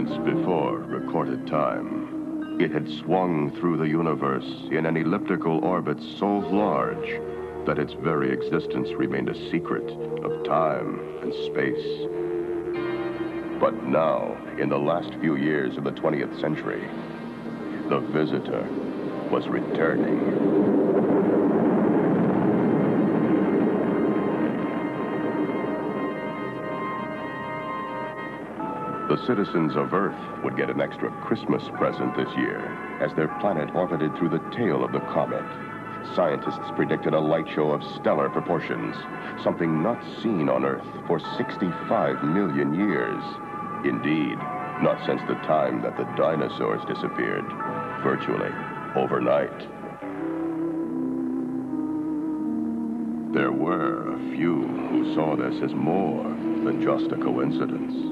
Since before recorded time, it had swung through the universe in an elliptical orbit so large that its very existence remained a secret of time and space. But now, in the last few years of the 20th century, the visitor was returning. Citizens of Earth would get an extra Christmas present this year as their planet orbited through the tail of the comet. Scientists predicted a light show of stellar proportions, something not seen on Earth for 65 million years. Indeed, not since the time that the dinosaurs disappeared, virtually overnight. There were a few who saw this as more than just a coincidence.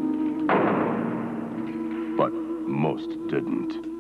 Didn't.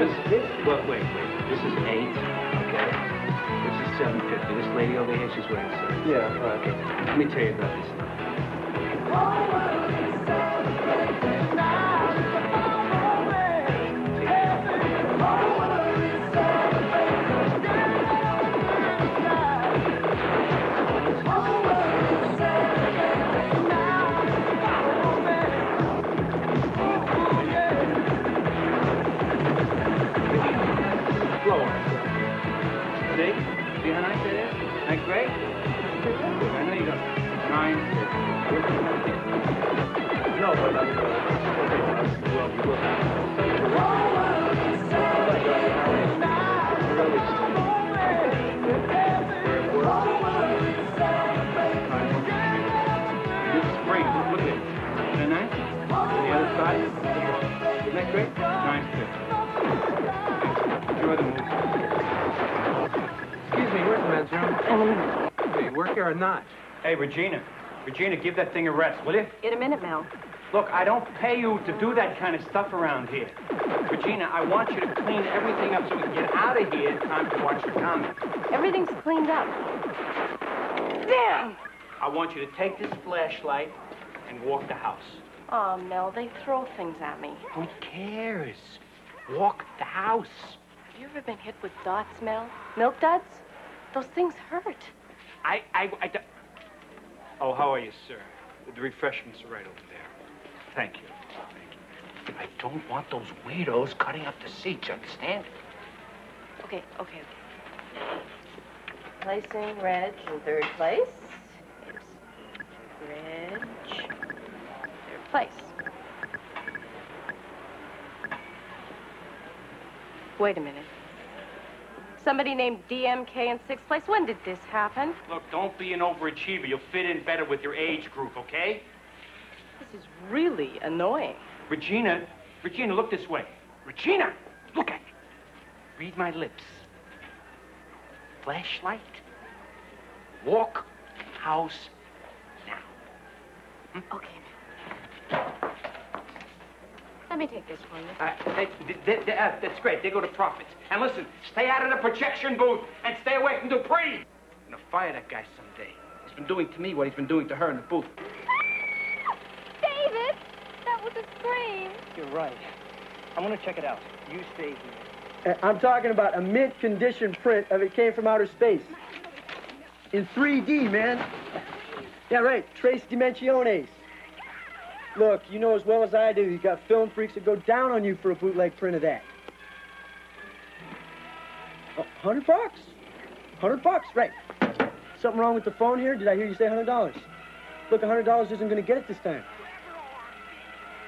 This is, well, wait, wait. This is 8. Okay. This is 750. This lady over here, she's wearing 7. Yeah, right. Okay. Let me tell you about this The. Isn't that great? Nine fifty. Enjoy the movie. Excuse me, where's the men's room? Hey, work here or not? Hey, Regina. Regina, give that thing a rest, will you? In a minute, Mel. Look, I don't pay you to do that kind of stuff around here. Regina, I want you to clean everything up so we can get out of here in time to watch the comet. Everything's cleaned up. Damn! I want you to take this flashlight and walk the house. Oh, Mel, they throw things at me. Who cares? Walk the house. Have you ever been hit with dots, Mel? Milk duds? Those things hurt. I, I, I Oh, how are you, sir? The refreshments are right over there. Thank you. Thank you. I don't want those weirdos cutting up the seats, understand? Okay, okay, okay. Placing Reg in third place. Reg. Place. Wait a minute. Somebody named DMK in sixth place. When did this happen? Look, don't be an overachiever. You'll fit in better with your age group, okay? This is really annoying. Regina, Regina, look this way. Regina, look at me. Read my lips. Flashlight. Walk house now. Hmm? Okay. Let me take this for you. Uh, th- th- th- th- uh, that's great. They go to profits. And listen, stay out of the projection booth and stay away from Dupree. I'm gonna fire that guy someday. He's been doing to me what he's been doing to her in the booth. David, that was a scream. You're right. I'm gonna check it out. You stay here. Uh, I'm talking about a mint condition print of It Came From Outer Space. In 3D, man. Yeah, right. Tres Dimensiones. Look, you know as well as I do, you got film freaks that go down on you for a bootleg print of that. A hundred bucks? Hundred bucks, right. Something wrong with the phone here? Did I hear you say hundred dollars? Look, hundred dollars isn't gonna get it this time.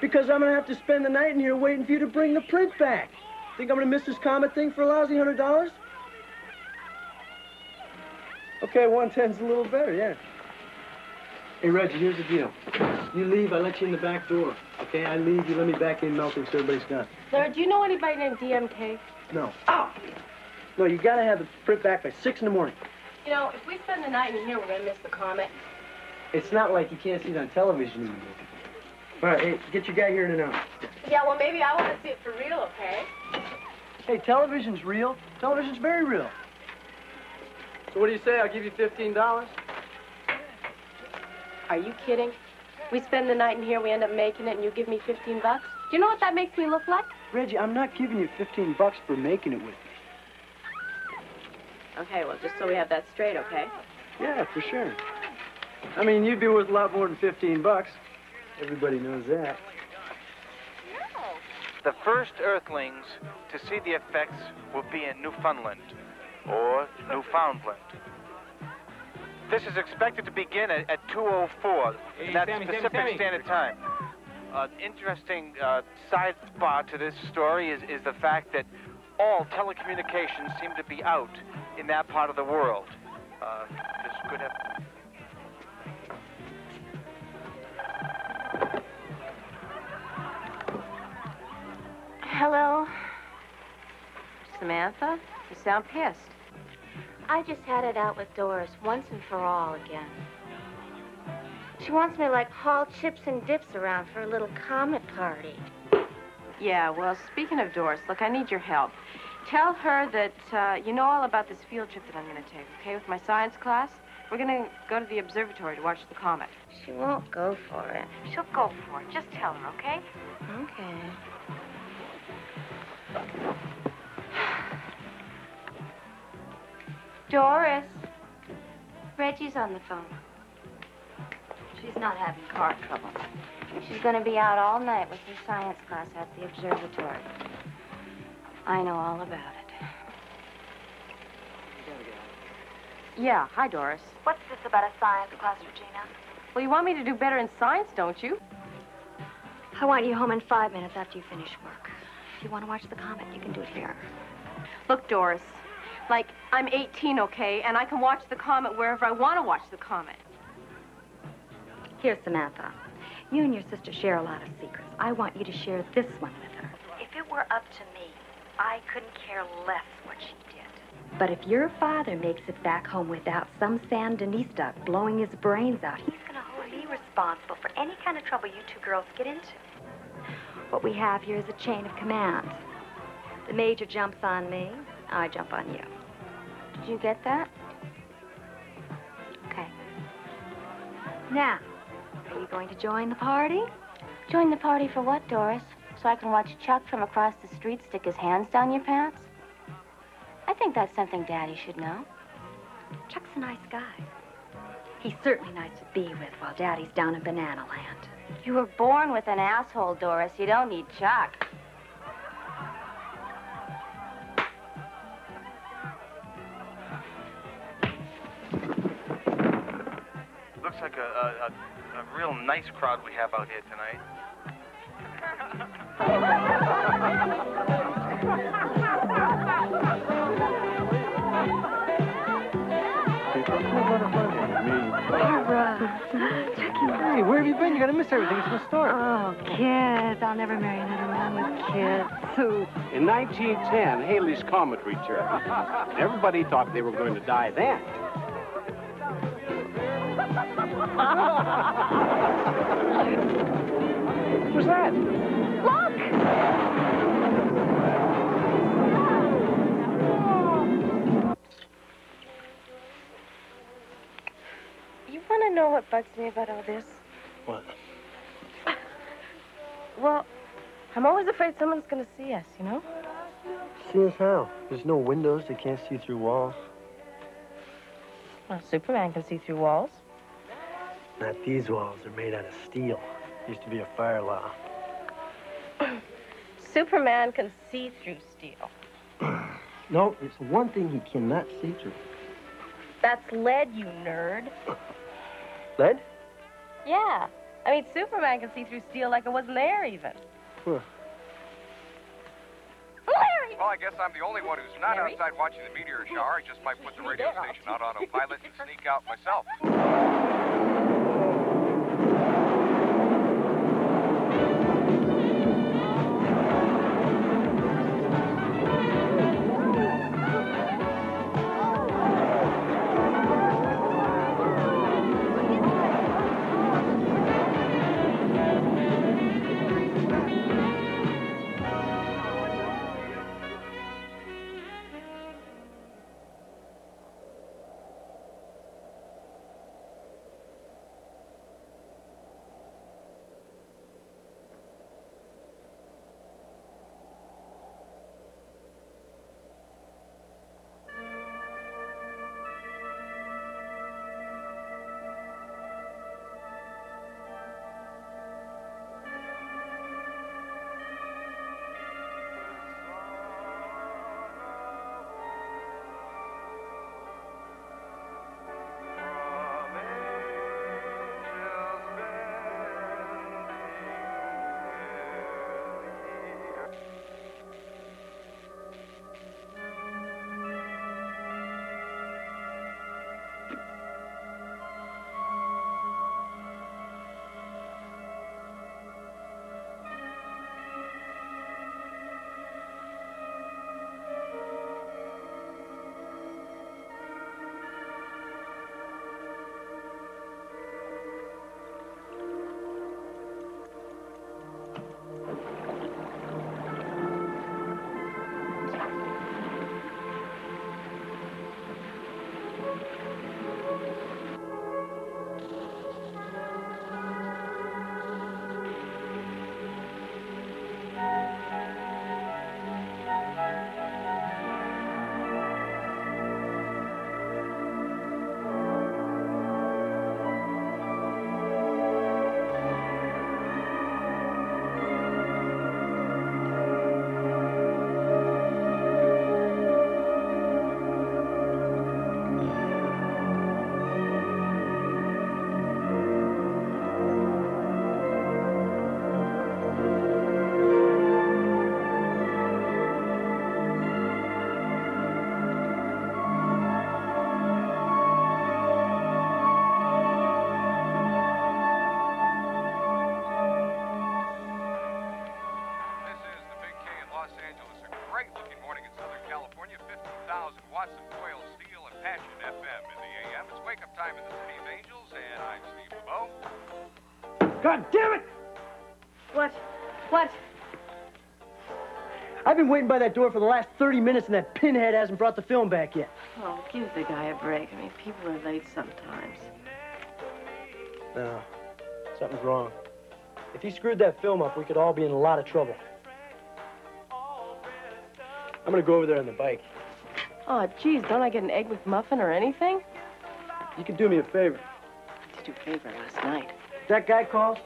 Because I'm gonna have to spend the night in here waiting for you to bring the print back. Think I'm gonna miss this comet thing for a lousy hundred dollars? Okay, 110's a little better, yeah. Hey, Reggie, here's the deal. You leave, I let you in the back door. Okay, I leave, you let me back in, melting so everybody's gone. Larry, do you know anybody named DMK? No. Oh! No, you gotta have the print back by 6 in the morning. You know, if we spend the night in here, we're gonna miss the comet. It's not like you can't see it on television anymore. All right, hey, get your guy here in an hour. Yeah, well, maybe I want to see it for real, okay? Hey, television's real. Television's very real. So what do you say? I'll give you $15? Are you kidding? We spend the night in here, we end up making it, and you give me 15 bucks? Do you know what that makes me look like? Reggie, I'm not giving you 15 bucks for making it with me. Okay, well, just so we have that straight, okay? Yeah, for sure. I mean, you'd be worth a lot more than 15 bucks. Everybody knows that. The first Earthlings to see the effects will be in Newfoundland or Newfoundland. This is expected to begin at, at 2.04, and that's Sammy, Sammy, Pacific Sammy. Standard Time. Uh, interesting uh, sidebar to this story is, is the fact that all telecommunications seem to be out in that part of the world. Uh, this could have... Hello? Samantha? You sound pissed. I just had it out with Doris once and for all again. She wants me to like haul chips and dips around for a little comet party. Yeah, well, speaking of Doris, look, I need your help. Tell her that uh, you know all about this field trip that I'm going to take, okay, with my science class? We're going to go to the observatory to watch the comet. She won't go for it. She'll go for it. Just tell her, okay? Okay. Doris. Reggie's on the phone. She's not having car trouble. She's going to be out all night with her science class at the observatory. I know all about it. Yeah, hi, Doris. What's this about a science class, Regina? Well, you want me to do better in science, don't you? I want you home in five minutes after you finish work. If you want to watch the comet, you can do it here. Look, Doris, like, I'm 18, okay, and I can watch the comet wherever I want to watch the comet. Here, Samantha. You and your sister share a lot of secrets. I want you to share this one with her. If it were up to me, I couldn't care less what she did. But if your father makes it back home without some Sandinista blowing his brains out, he's going to hold me responsible for any kind of trouble you two girls get into. What we have here is a chain of command. The major jumps on me, I jump on you. Did you get that? Okay. Now, are you going to join the party? Join the party for what, Doris? So I can watch Chuck from across the street stick his hands down your pants? I think that's something Daddy should know. Chuck's a nice guy. He's certainly nice to be with while Daddy's down in Banana Land. You were born with an asshole, Doris. You don't need Chuck. Looks like a, a, a, a real nice crowd we have out here tonight. Hey, where have you been? You're gonna miss everything. It's my story. Oh, kids. I'll never marry another man with kids. Who? In 1910, Halley's Comet returned. Everybody thought they were going to die then. What was that? Look. You want to know what bugs me about all this? What? Well, I'm always afraid someone's going to see us, you know? See us how? There's no windows. They can't see through walls. Well, Superman can see through walls. Not these walls. They're made out of steel. Used to be a fire law. Superman can see through steel. No, it's one thing he cannot see through. That's lead, you nerd. Lead? Yeah. I mean, Superman can see through steel like it wasn't there, even. Huh. Larry, Well, I guess I'm the only one who's not Harry? outside watching the meteor shower. I just might put the radio There, station on autopilot and sneak out myself. waiting by that door for the last 30 minutes and that pinhead hasn't brought the film back yet. Oh, give the guy a break. I mean, people are late sometimes. No, something's wrong. If he screwed that film up, we could all be in a lot of trouble. I'm gonna go over there on the bike. Oh, geez, don't I get an egg with muffin or anything? You can do me a favor. I Did you a favor last night? If that guy calls,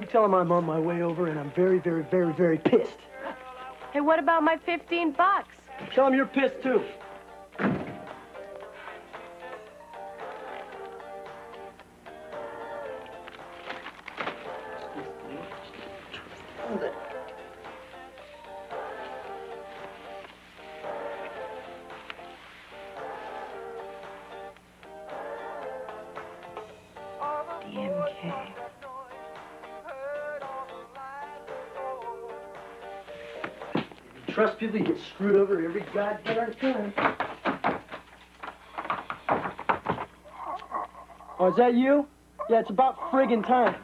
you tell him I'm on my way over and I'm very, very, very, very pissed. Hey, what about my 15 bucks? Tell him you're pissed too. You get screwed over every goddamn time. Oh, is that you? Yeah, it's about friggin' time.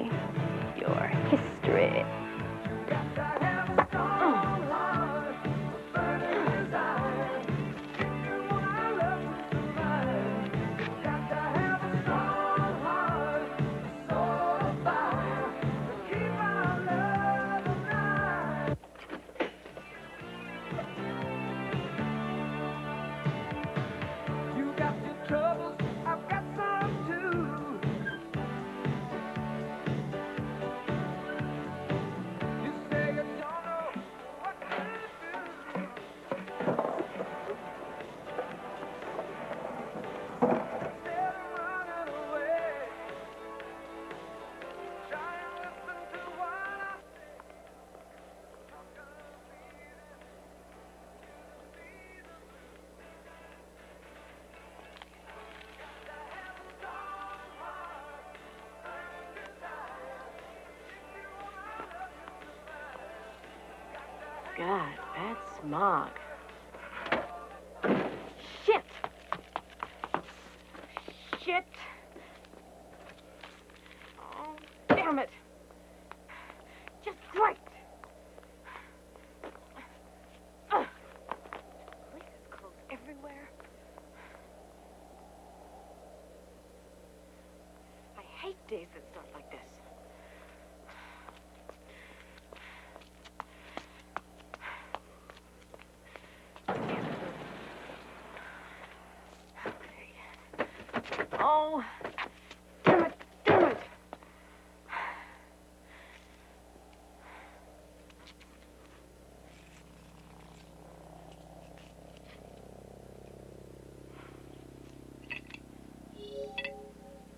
smog. Shit! Shit! Oh, damn it! Just right! Ugh. Everywhere. I hate days that start like this. Oh, damn it, damn it.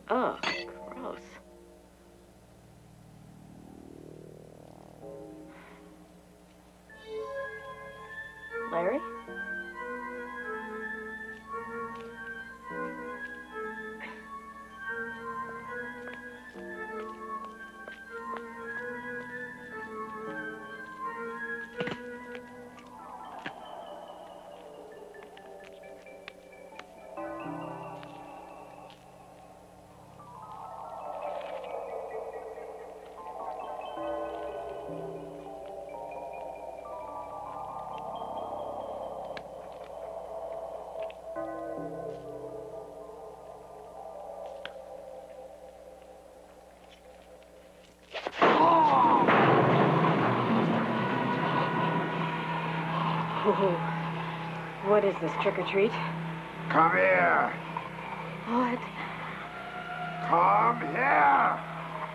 Oh, Ooh. What is this, trick or treat? Come here. What? Come here.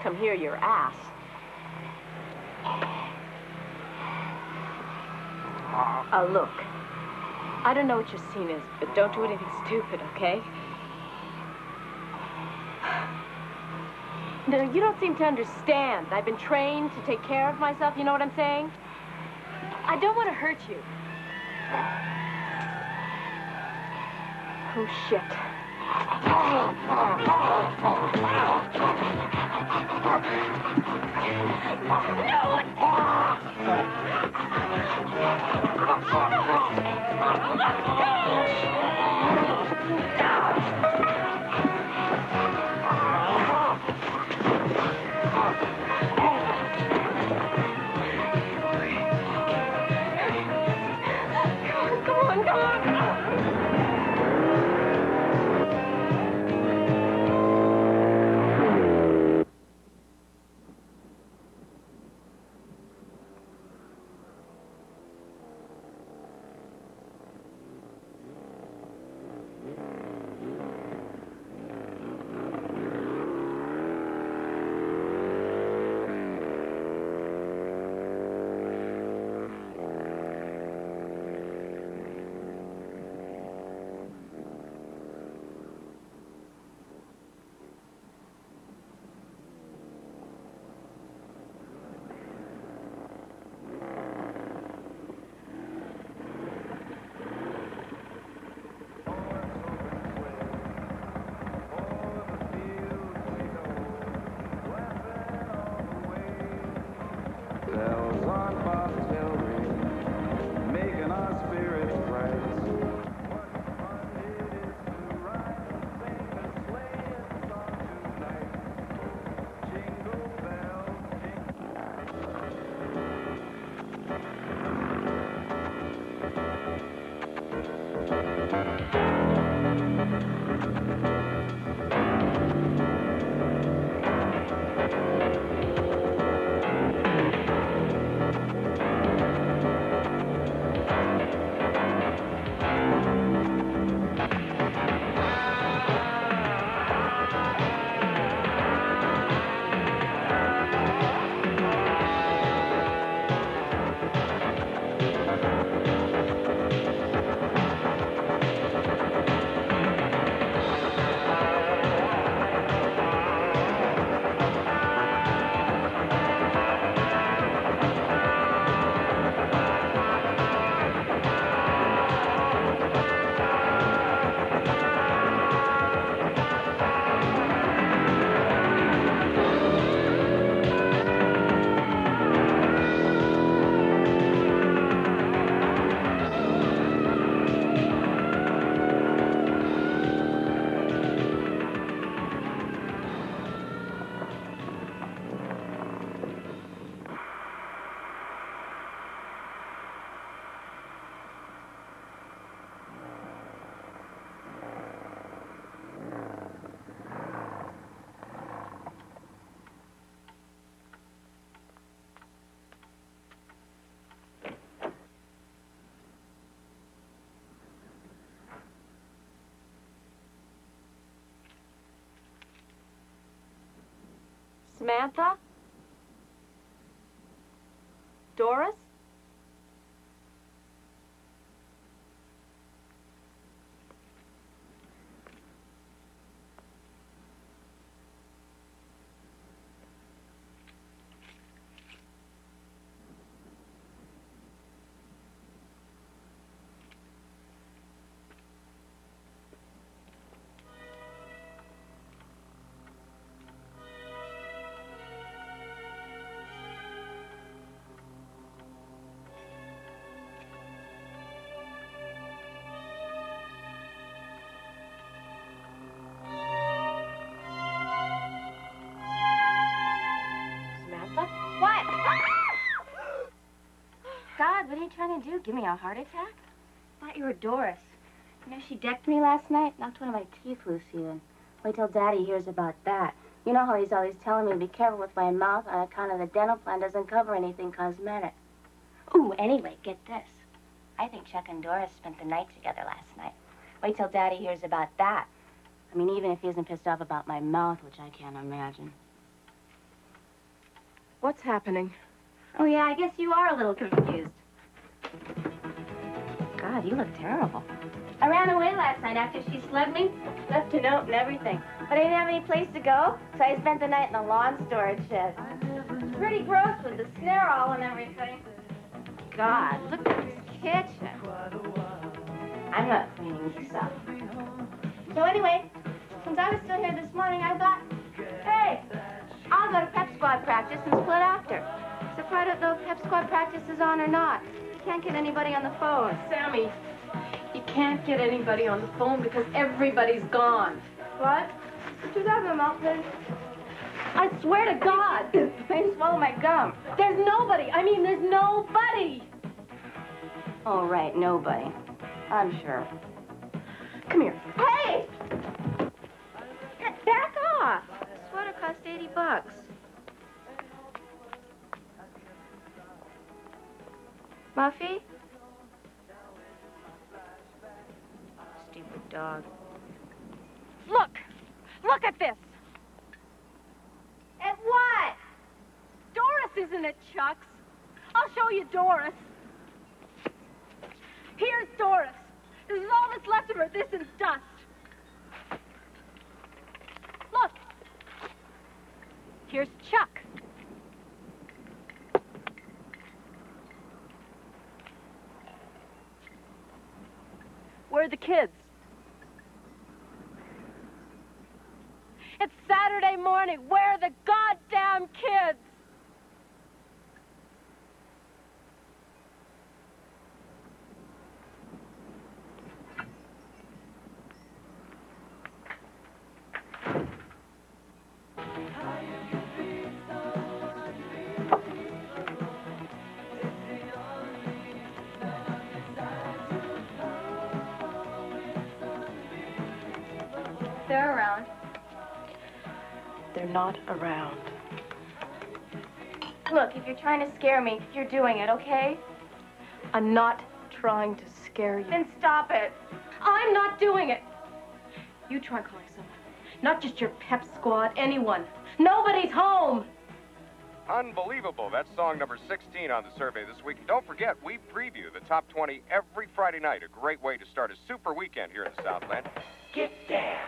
Come here, your ass. Uh, look. I don't know what your scene is, but don't do anything stupid, okay? No, you don't seem to understand. I've been trained to take care of myself, you know what I'm saying? I don't want to hurt you. Oh, shit. Oh, Come Samantha? Trying to do? Give me a heart attack? I Thought you were Doris. You know, she decked me last night, knocked one of my teeth loose even. Wait till Daddy hears about that. You know how he's always telling me to be careful with my mouth on account of the dental plan doesn't cover anything cosmetic. Ooh, anyway, get this. I think Chuck and Doris spent the night together last night. Wait till Daddy hears about that. I mean, even if he isn't pissed off about my mouth, which I can't imagine. What's happening? Oh, yeah, I guess you are a little confused. God, you look terrible. I ran away last night after she slugged me, left a note and everything. But I didn't have any place to go, so I spent the night in the lawn storage shed. It's pretty gross with the snare all and everything. God, look at this kitchen. I'm not cleaning this up. So anyway, since I was still here this morning, I thought, hey, I'll go to pep squad practice and split after. Except I don't know if pep squad practice is on or not. Can't get anybody on the phone. Sammy, you can't get anybody on the phone because everybody's gone. What? What you talking about, Pin? I swear to God. I swallow my gum. There's nobody. I mean, there's nobody. All right, nobody. I'm sure. Come here. Hey! Back off. The sweater cost 80 bucks. Muffy? Stupid dog. Look. Look at this. At what? Doris isn't at Chuck's. I'll show you Doris. Here's Doris. This is all that's left of her. This is dust. Look. Here's Chuck. Where are the kids? It's Saturday morning. Where are the goddamn kids? Not around. Look, if you're trying to scare me, you're doing it, okay? I'm not trying to scare you. Then stop it. I'm not doing it. You try calling someone. Not just your pep squad, anyone. Nobody's home. Unbelievable. That's song number 16 on the survey this week. And don't forget, we preview the top 20 every Friday night. A great way to start a super weekend here in the Southland. Get down.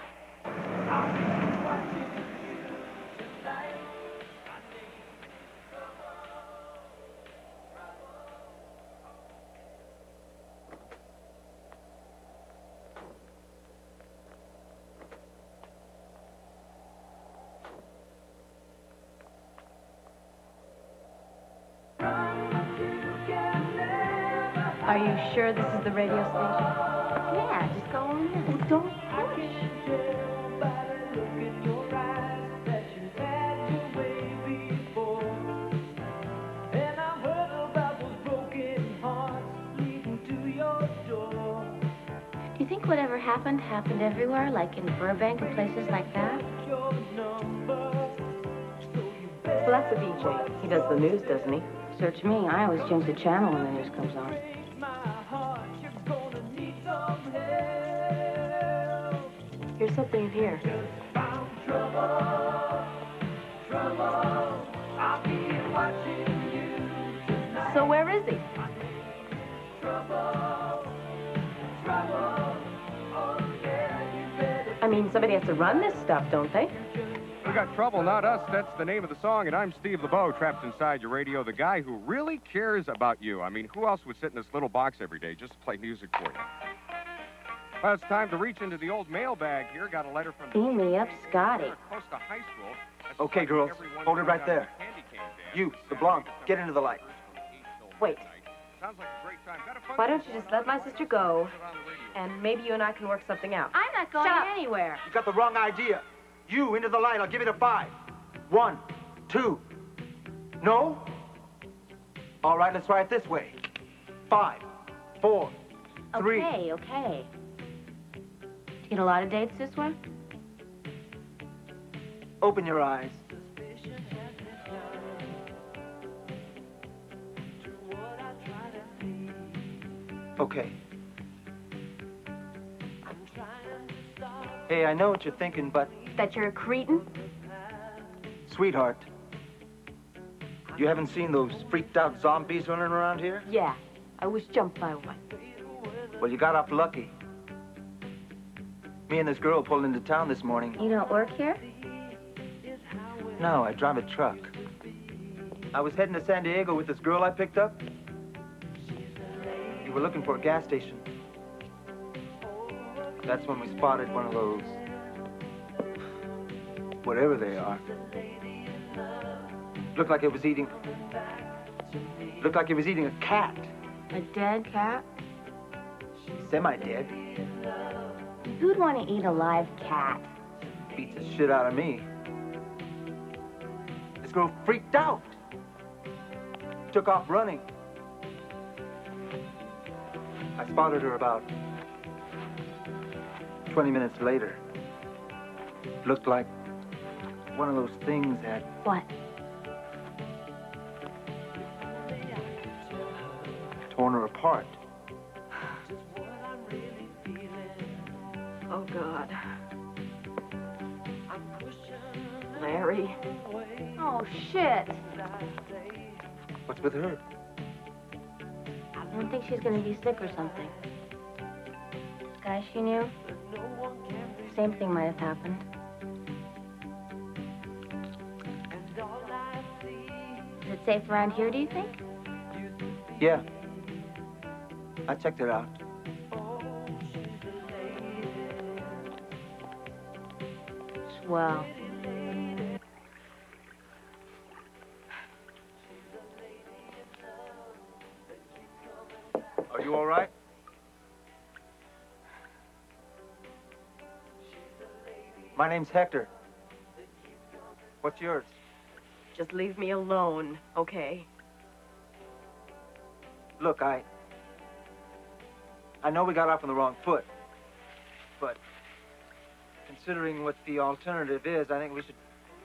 Sure this is the radio station? Yeah, just go on in. Don't push. Do you think whatever happened happened everywhere, like in Burbank and places like that? Well, that's the DJ. He does the news, doesn't he? Search me. I always change the channel when the news comes on. Something in here. So where is he? I mean, somebody has to run this stuff, don't they? We got trouble, not us. That's the name of the song, and I'm Steve LeBeau, trapped inside your radio, the guy who really cares about you. I mean, who else would sit in this little box every day just to play music for you? Well, it's time to reach into the old mailbag here. Got a letter from Beam me up, Scotty. close to high school. Okay, girls, hold it right there. to the candy cane dance. You, the blonde, get into the light. Wait. Sounds like a great time. Got a fun Why don't you just let my sister go, and maybe you and I can work something out. I'm not going Shut up. anywhere. You got the wrong idea. You, into the light, I'll give it a five. One, two. No? All right, let's try it this way. Five, four, three. Okay, okay. Get a lot of dates this way? Open your eyes. Okay. Hey, I know what you're thinking, but That you're a cretin? sweetheart, you haven't seen those freaked out zombies running around here? Yeah. I was jumped by one. Well, you got off lucky. Me and this girl pulled into town this morning. You don't work here? No, I drive a truck. I was heading to San Diego with this girl I picked up. We were looking for a gas station. That's when we spotted one of those. whatever they are. Looked like it was eating. Looked like it was eating a cat. A dead cat? Semi dead. Who'd want to eat a live cat? Beats the shit out of me. This girl freaked out. Took off running. I spotted her about 20 minutes later. Looked like one of those things that... What? torn her apart. Oh, God. Larry. Oh, shit. What's with her? I don't think she's gonna be sick or something. Guy she knew? Same thing might have happened. Is it safe around here, do you think? Yeah. I checked it out. Swell. Are you all right? My name's Hector. What's yours? Just leave me alone, okay? Look, I. I know we got off on the wrong foot. But considering what the alternative is, I think we should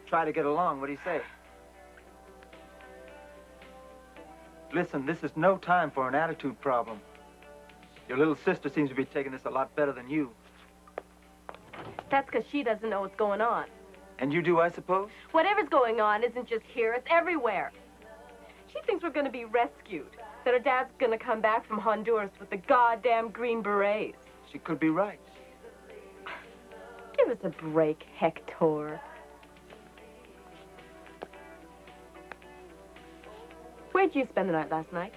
try to get along. What do you say? Listen, this is no time for an attitude problem. Your little sister seems to be taking this a lot better than you. That's because she doesn't know what's going on. And you do, I suppose? Whatever's going on isn't just here, it's everywhere. She thinks we're going to be rescued. That her dad's going to come back from Honduras with the goddamn Green Berets. She could be right. Give us a break, Hector. Where'd you spend the night last night?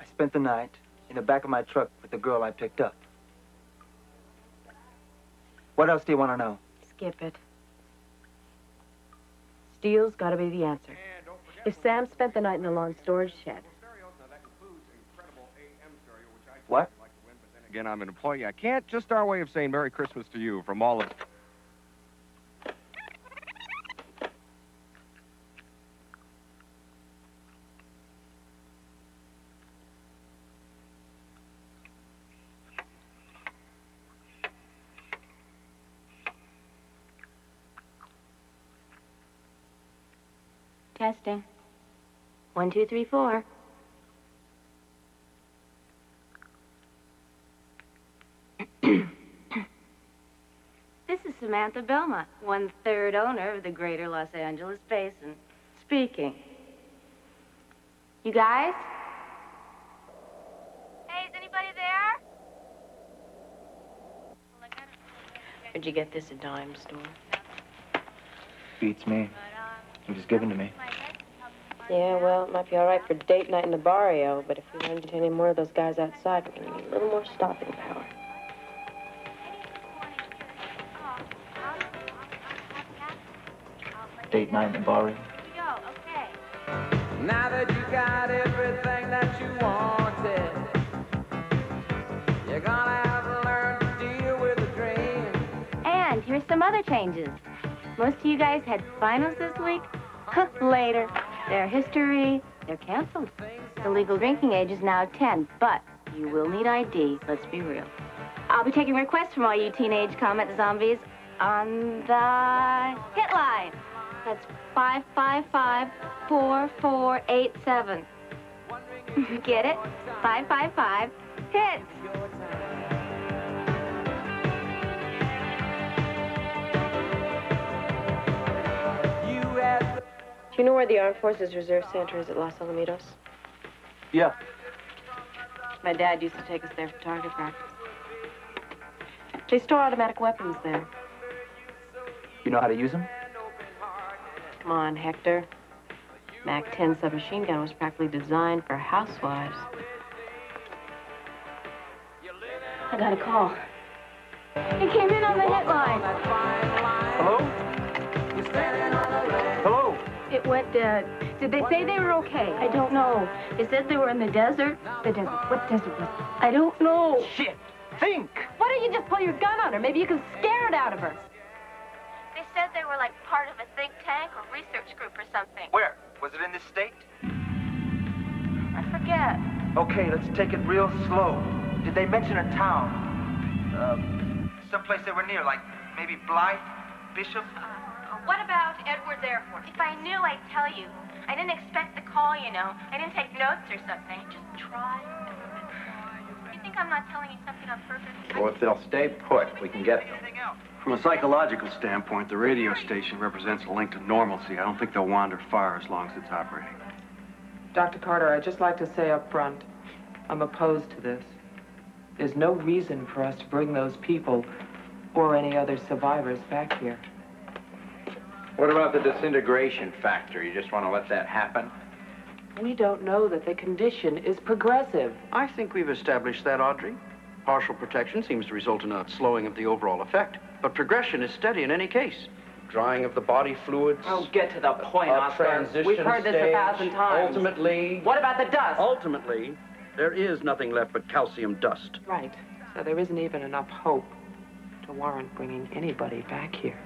I spent the night in the back of my truck with the girl I picked up. What else do you want to know? Skip it. Steel's got to be the answer. If Sam spent the night in the lawn storage shed, What? Again, I'm an employee. I can't. Just our way of saying Merry Christmas to you from all of. Testing. One, two, three, four. This is Samantha Belmont, one third owner of the greater Los Angeles Basin, speaking. You guys? Hey, is anybody there? Where'd you get this a dime store? Beats me. It was given to me. Um, yeah, well, it might be all right for date night in the barrio, but if we run into any more of those guys outside, we're gonna need a little more stopping power. Date night in the barrio. Now that you got everything that you wanted, you're gonna have to learn to deal with the dream. And here's some other changes. Most of you guys had finals this week. Huh, Later. They're history. They're canceled. The legal drinking age is now 10, but you will need ID. Let's be real. I'll be taking requests from all you teenage comet zombies on the hit line. That's 555 4487. Get it? 555 hits. Do you know where the Armed Forces Reserve Center is at Los Alamitos? Yeah. My dad used to take us there for target practice. They store automatic weapons there. You know how to use them? Come on, Hector. MAC-10 submachine gun was practically designed for housewives. I got a call. It came in on the hit line. Hello? Hello? It went dead. Did they say they were okay? I don't know. They said they were in the desert. The desert. What desert was it? I don't know. Shit. Think. Why don't you just pull your gun on her? Maybe you can scare it out of her. They said they were like part of a think tank or research group or something. Where? Was it in this state? I forget. Okay, let's take it real slow. Did they mention a town? Uh, someplace they were near, like maybe Blythe, Bishop? What about Edwards Air Force? If I knew, I'd tell you. I didn't expect the call, you know. I didn't take notes or something. Just try. You think I'm not telling you something on purpose? Well, if they'll stay put, we can get them. From a psychological standpoint, the radio station represents a link to normalcy. I don't think they'll wander far as long as it's operating. Dr. Carter, I'd just like to say up front, I'm opposed to this. There's no reason for us to bring those people or any other survivors back here. What about the disintegration factor? You just want to let that happen? We don't know that the condition is progressive. I think we've established that, Audrey. Partial protection seems to result in a slowing of the overall effect, but progression is steady in any case. Drying of the body fluids. Oh, get to the point, a Oscar. transition We've heard this a stage. thousand times. Ultimately. What about the dust? Ultimately, there is nothing left but calcium dust. Right. So there isn't even enough hope to warrant bringing anybody back here.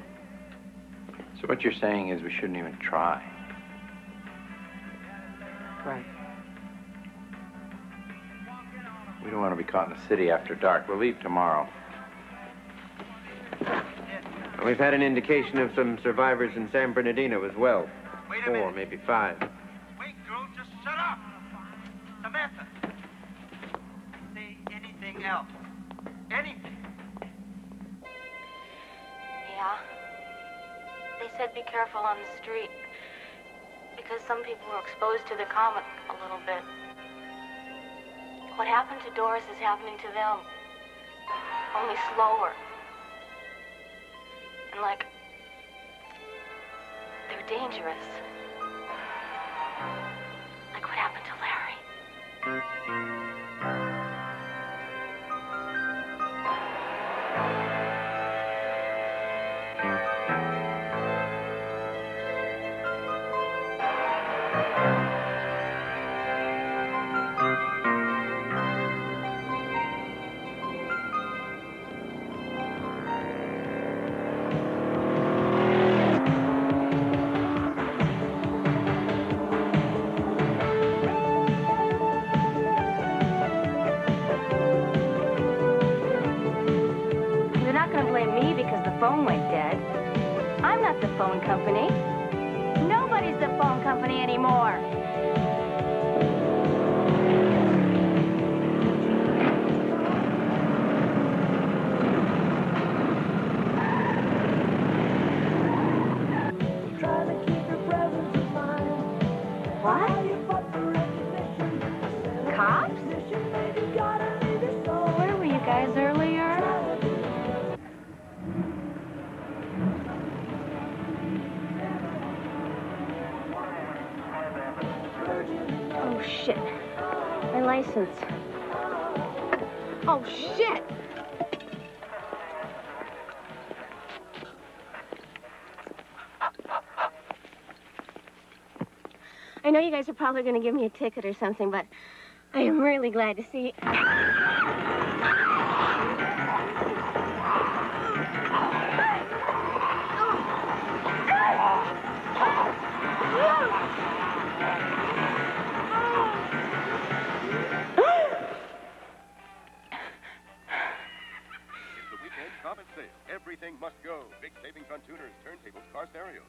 So what you're saying is we shouldn't even try. Right. We don't want to be caught in the city after dark. We'll leave tomorrow. We've had an indication of some survivors in San Bernardino as well. Wait a Four, minute. maybe five. Wait, girl, just shut up. Samantha. Say anything else. Anything. Yeah. They said be careful on the street. Because some people were exposed to the comet a little bit. What happened to Doris is happening to them. Only slower. And like, they're dangerous. Like what happened to know you guys are probably going to give me a ticket or something, but I am really glad to see. Everything must go. Big savings on tuners, turntables, car stereos.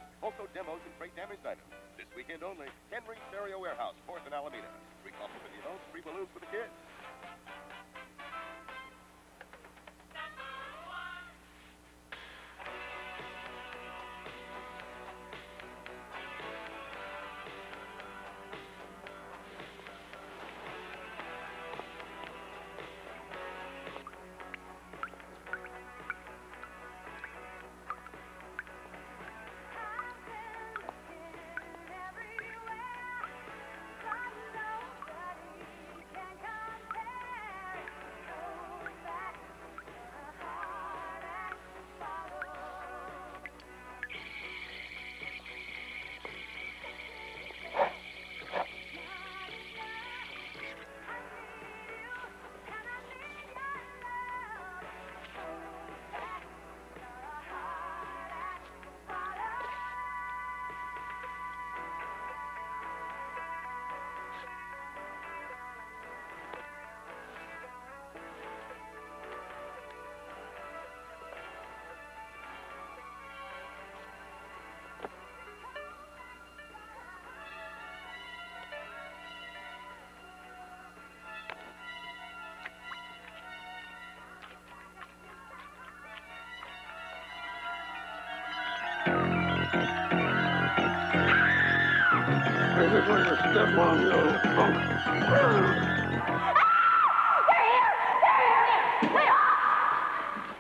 Everybody step on your.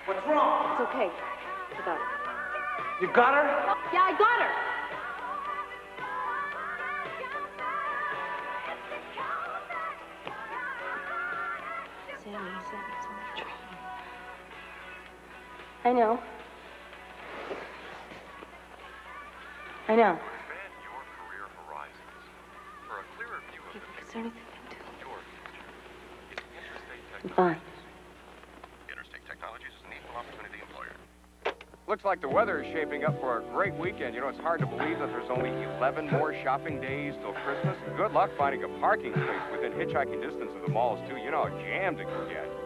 What's wrong? It's okay. I got it. You got her? Yeah, I got her. Sammy, Sammy, it's on the train. I know. Know. Is there anything I can do? I'm fine. Interstate Technologies is an equal opportunity employer. Looks like the weather is shaping up for a great weekend. You know, it's hard to believe that there's only 11 more shopping days till Christmas. Good luck finding a parking space within hitchhiking distance of the malls, too. You know how jammed it can get.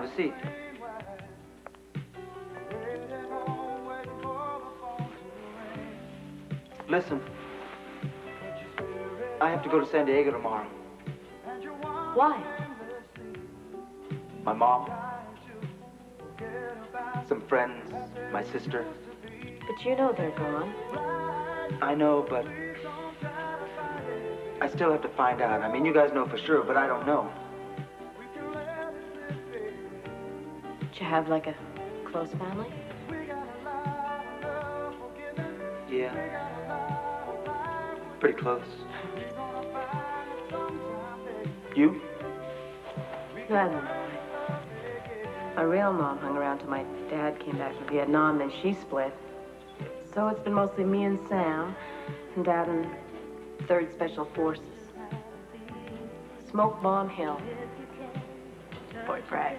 Have a seat. Listen. I have to go to San Diego tomorrow. Why? My mom, some friends, my sister. But you know they're gone. I know, but I still have to find out. I mean, you guys know for sure, but I don't know. You have like a close family? Yeah. Pretty close. You? No, I don't know. My real mom hung around till my dad came back from Vietnam, then she split. So it's been mostly me and Sam, and Dad in Third Special Forces. Smoke Bomb Hill. Boy, brag.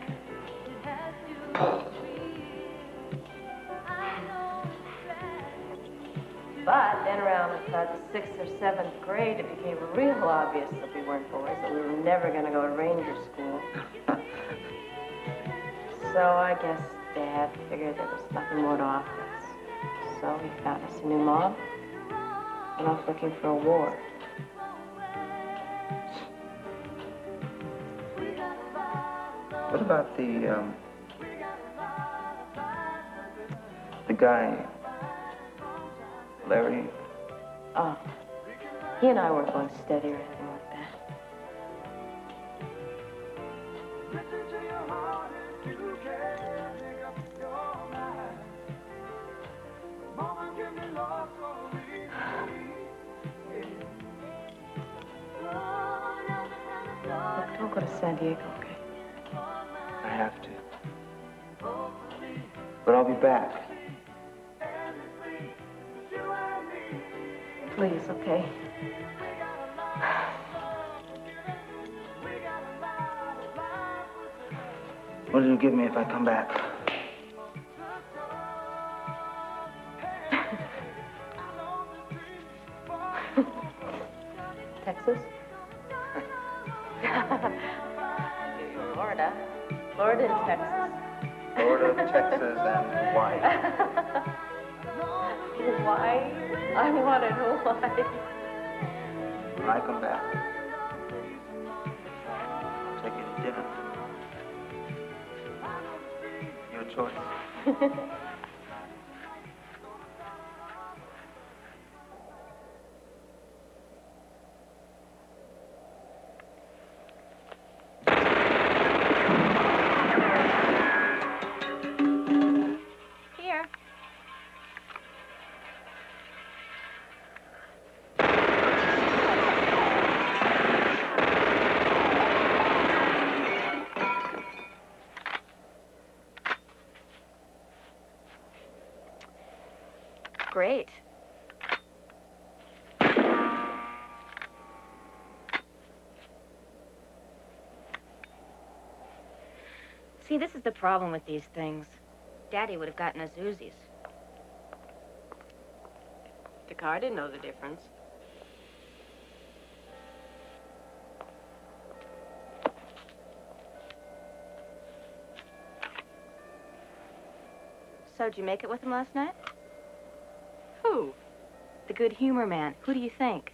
But then around about the sixth or seventh grade, it became real obvious that we weren't boys, that we were never going to go to ranger school. so I guess Dad figured there was nothing more to offer us. So he found us a new mom, went off looking for a war. What about the um, guy, Larry? Oh, he and I weren't going steady or anything like that. Don't go to San Diego, okay? I have to. But I'll be back. Please, okay? What will you give me if I come back? Texas? Florida. Florida and Texas. Florida, Texas, and Hawaii. Hawaii? I want wanted Hawaii. When I come back, I'll take you to dinner. Your choice. Great. See, this is the problem with these things. Daddy would have gotten us Uzis. The car didn't know the difference. So, did you make it with him last night? The good humor man. Who do you think?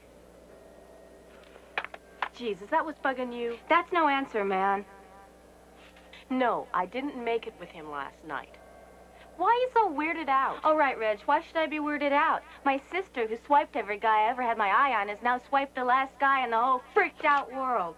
Jesus, that was bugging you. That's no answer, man. No, I didn't make it with him last night. Why are you so weirded out? All right, Reg. Why should I be weirded out? My sister, who swiped every guy I ever had my eye on, has now swiped the last guy in the whole freaked out world.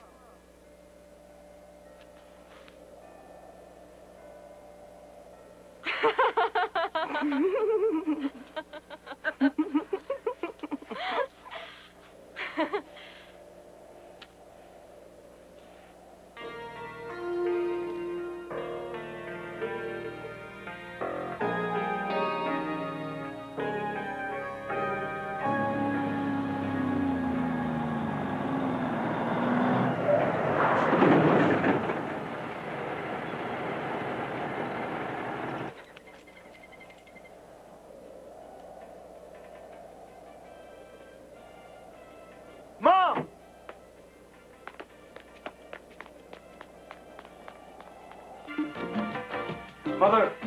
Mother!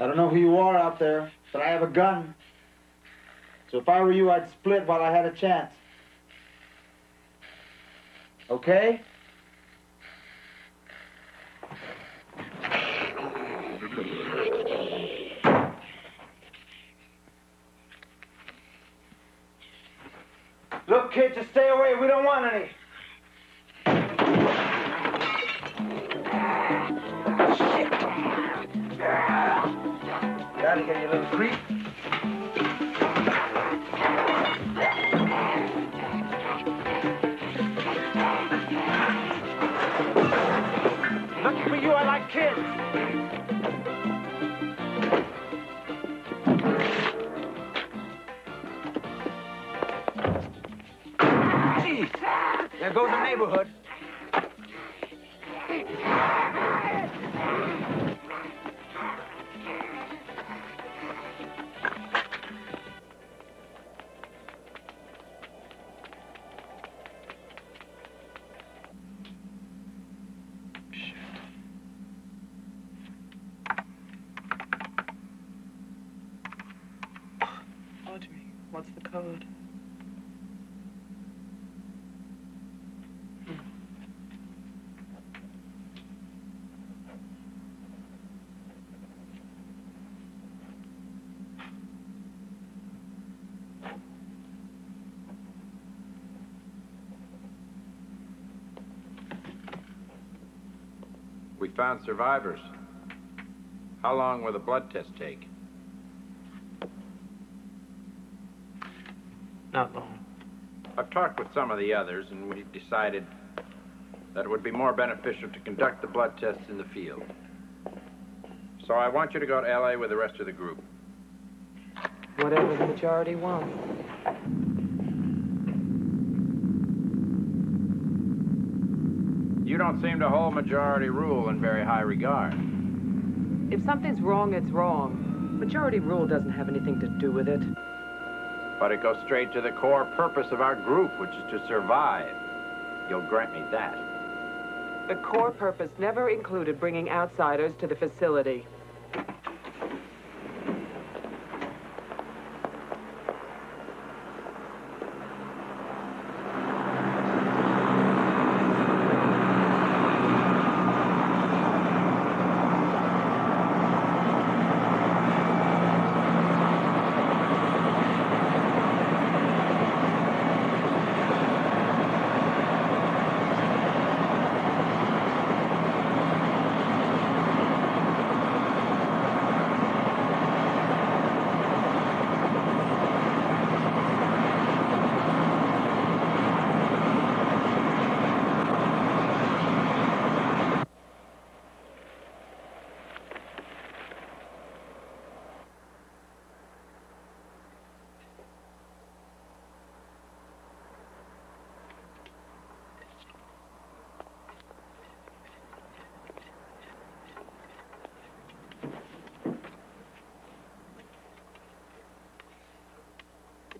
I don't know who you are out there, but I have a gun. So if I were you, I'd split while I had a chance. Okay? Look, kid, just stay away. We don't want any. There goes the neighborhood. Found survivors. How long will the blood test take? Not long. I've talked with some of the others, and we've decided that it would be more beneficial to conduct the blood tests in the field. So I want you to go to L.A. with the rest of the group. Whatever the majority wants. Don't seem to hold majority rule in very high regard. If something's wrong, it's wrong. Majority rule doesn't have anything to do with it. But it goes straight to the core purpose of our group, which is to survive. You'll grant me that. The core purpose never included bringing outsiders to the facility.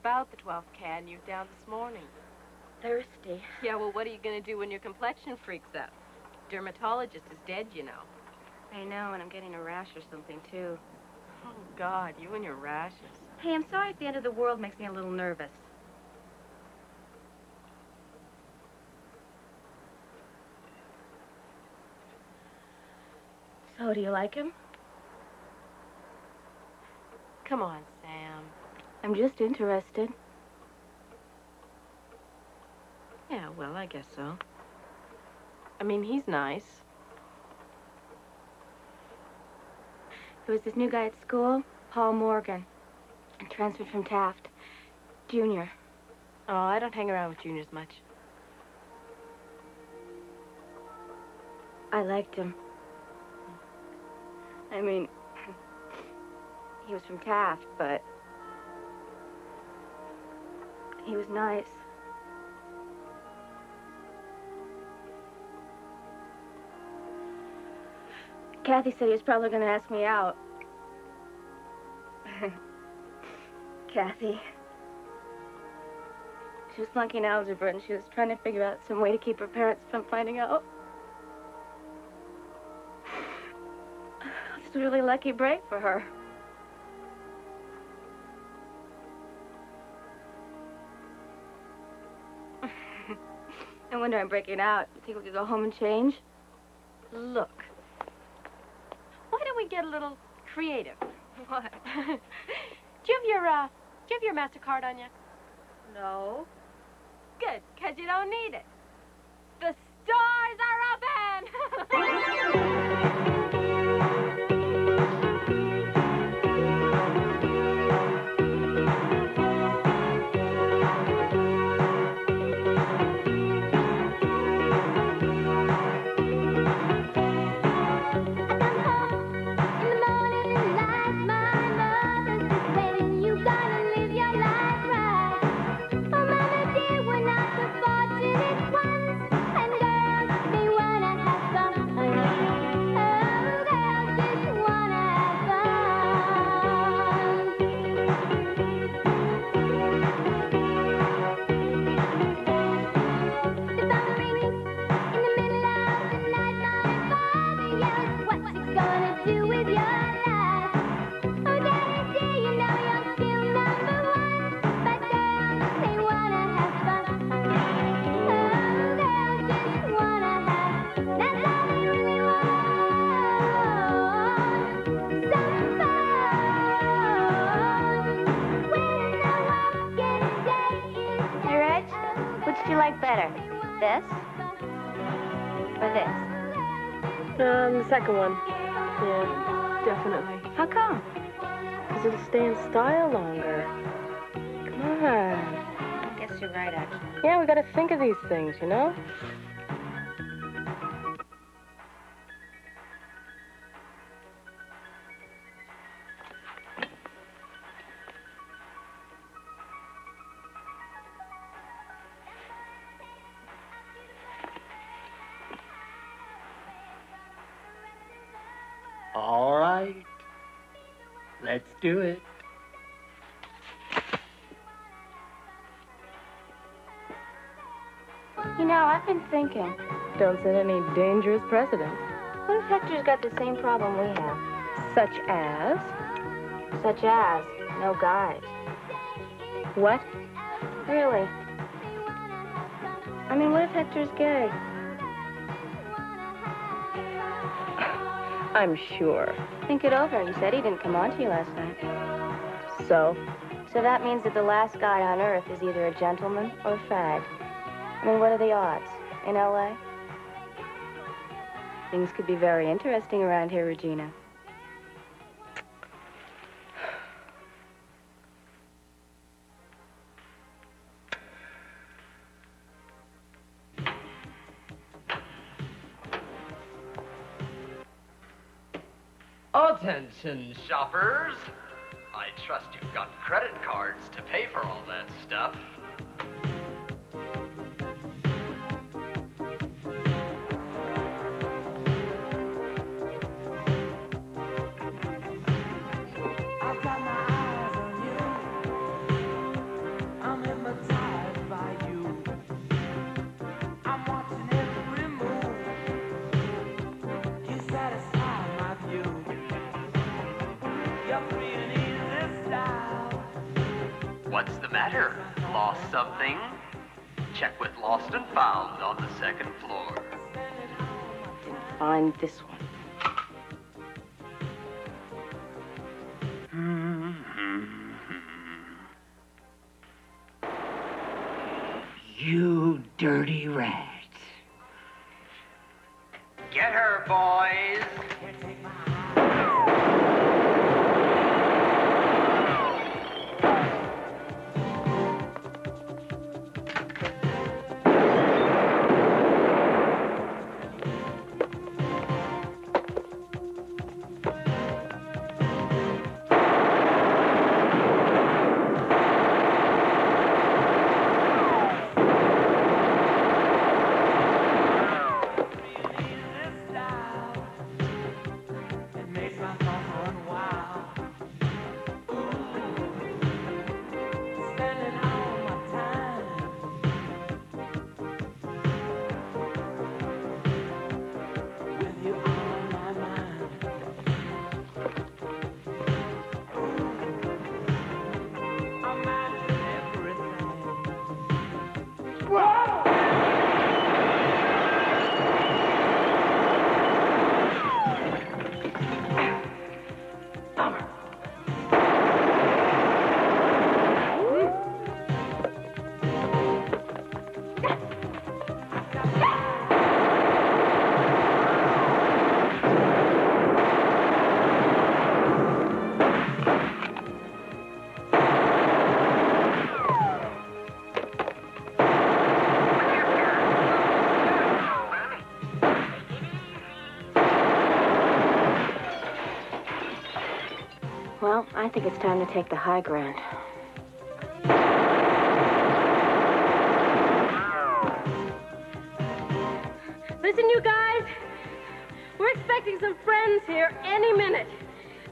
About the 12th can you down this morning. Thirsty. Yeah, well, what are you going to do when your complexion freaks up? Dermatologist is dead, you know. I know, and I'm getting a rash or something, too. Oh, God, you and your rashes. Hey, I'm sorry if the end of the world makes me a little nervous. So, do you like him? Come on. I'm just interested. Yeah, well, I guess so. I mean, he's nice. There was this new guy at school, Paul Morgan. Transferred from Taft. Junior. Oh, I don't hang around with juniors much. I liked him. I mean, he was from Taft, but he was nice. Kathy said he was probably going to ask me out. Kathy. She was flunking algebra and she was trying to figure out some way to keep her parents from finding out. It's a really lucky break for her. I'm breaking out. You think we could go home and change? Look. Why don't we get a little creative? What? do you have your, uh, do you have your MasterCard on you? No. Good, because you don't need it. The stores are open! second one. Yeah, definitely. How come? Because it'll stay in style longer. Come on. I guess you're right, actually. Yeah, we gotta think of these things, you know? Do it. You know, I've been thinking. Don't set any dangerous precedents. What if Hector's got the same problem we have? Such as? Such as no guys. What? Really? I mean, what if Hector's gay? I'm sure. Think it over. You said he didn't come on to you last night. So? So that means that the last guy on Earth is either a gentleman or a fag. I mean, what are the odds? In L.A.? Things could be very interesting around here, Regina. Attention, shoppers. I trust you've got credit cards to pay for all that stuff. Matter? Lost something? Check with Lost and Found on the second floor. Find this one. Mm-hmm. You dirty rat. Get her, boys! I think it's time to take the high ground. Listen, you guys. We're expecting some friends here any minute.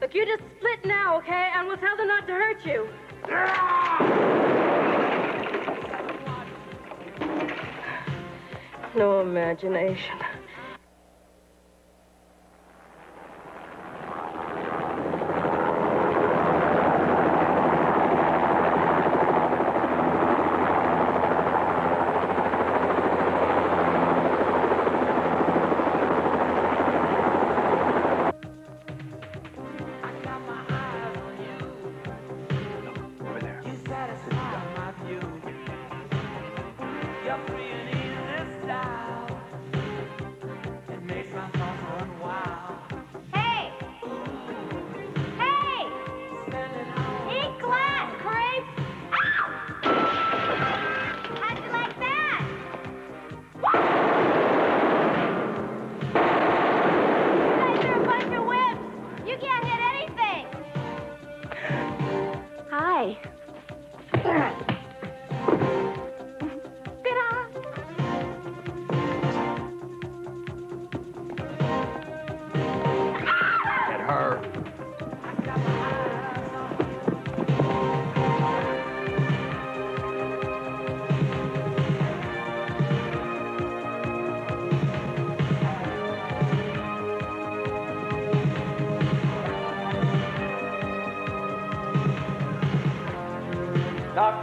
Look, you just split now, okay? And we'll tell them not to hurt you. No imagination.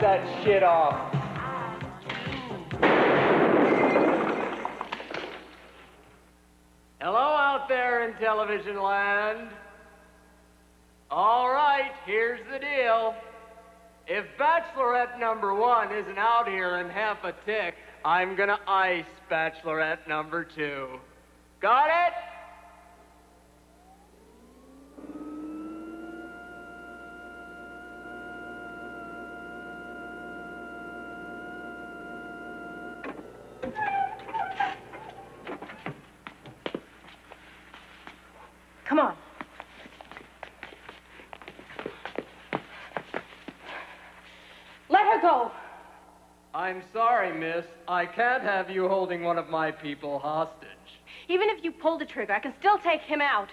That shit off. Hello out there in television land. All right, here's the deal. If Bachelorette number one isn't out here in half a tick, I'm gonna ice Bachelorette number two. Got it? Come on. Let her go. I'm sorry, miss. I can't have you holding one of my people hostage. Even if you pull the trigger, I can still take him out.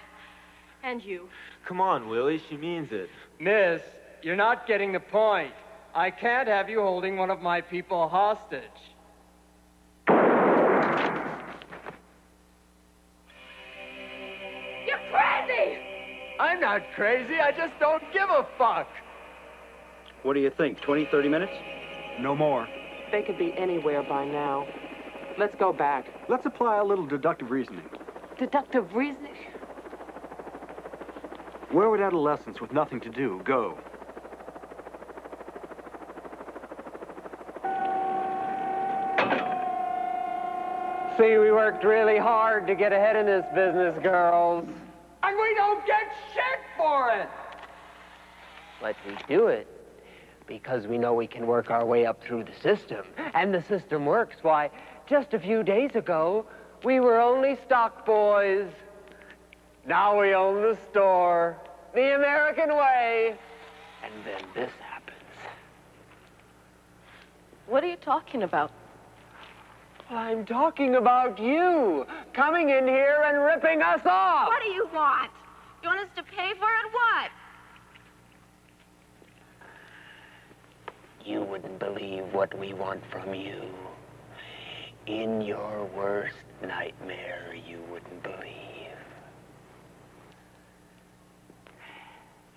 And you. Come on, Willie. She means it. Miss, you're not getting the point. I can't have you holding one of my people hostage. I'm not crazy. I just don't give a fuck. What do you think? 20, 30 minutes? No more. They could be anywhere by now. Let's go back. Let's apply a little deductive reasoning. Deductive reasoning? Where would adolescents with nothing to do go? See, we worked really hard to get ahead in this business, girls. And we don't get shit for it. But we do it because we know we can work our way up through the system. And the system works. Why, just a few days ago, we were only stock boys. Now we own the store, the American way. And then this happens. What are you talking about? I'm talking about you coming in here and ripping us off. What do you want? You want us to pay for it? What? You wouldn't believe what we want from you. In your worst nightmare, you wouldn't believe.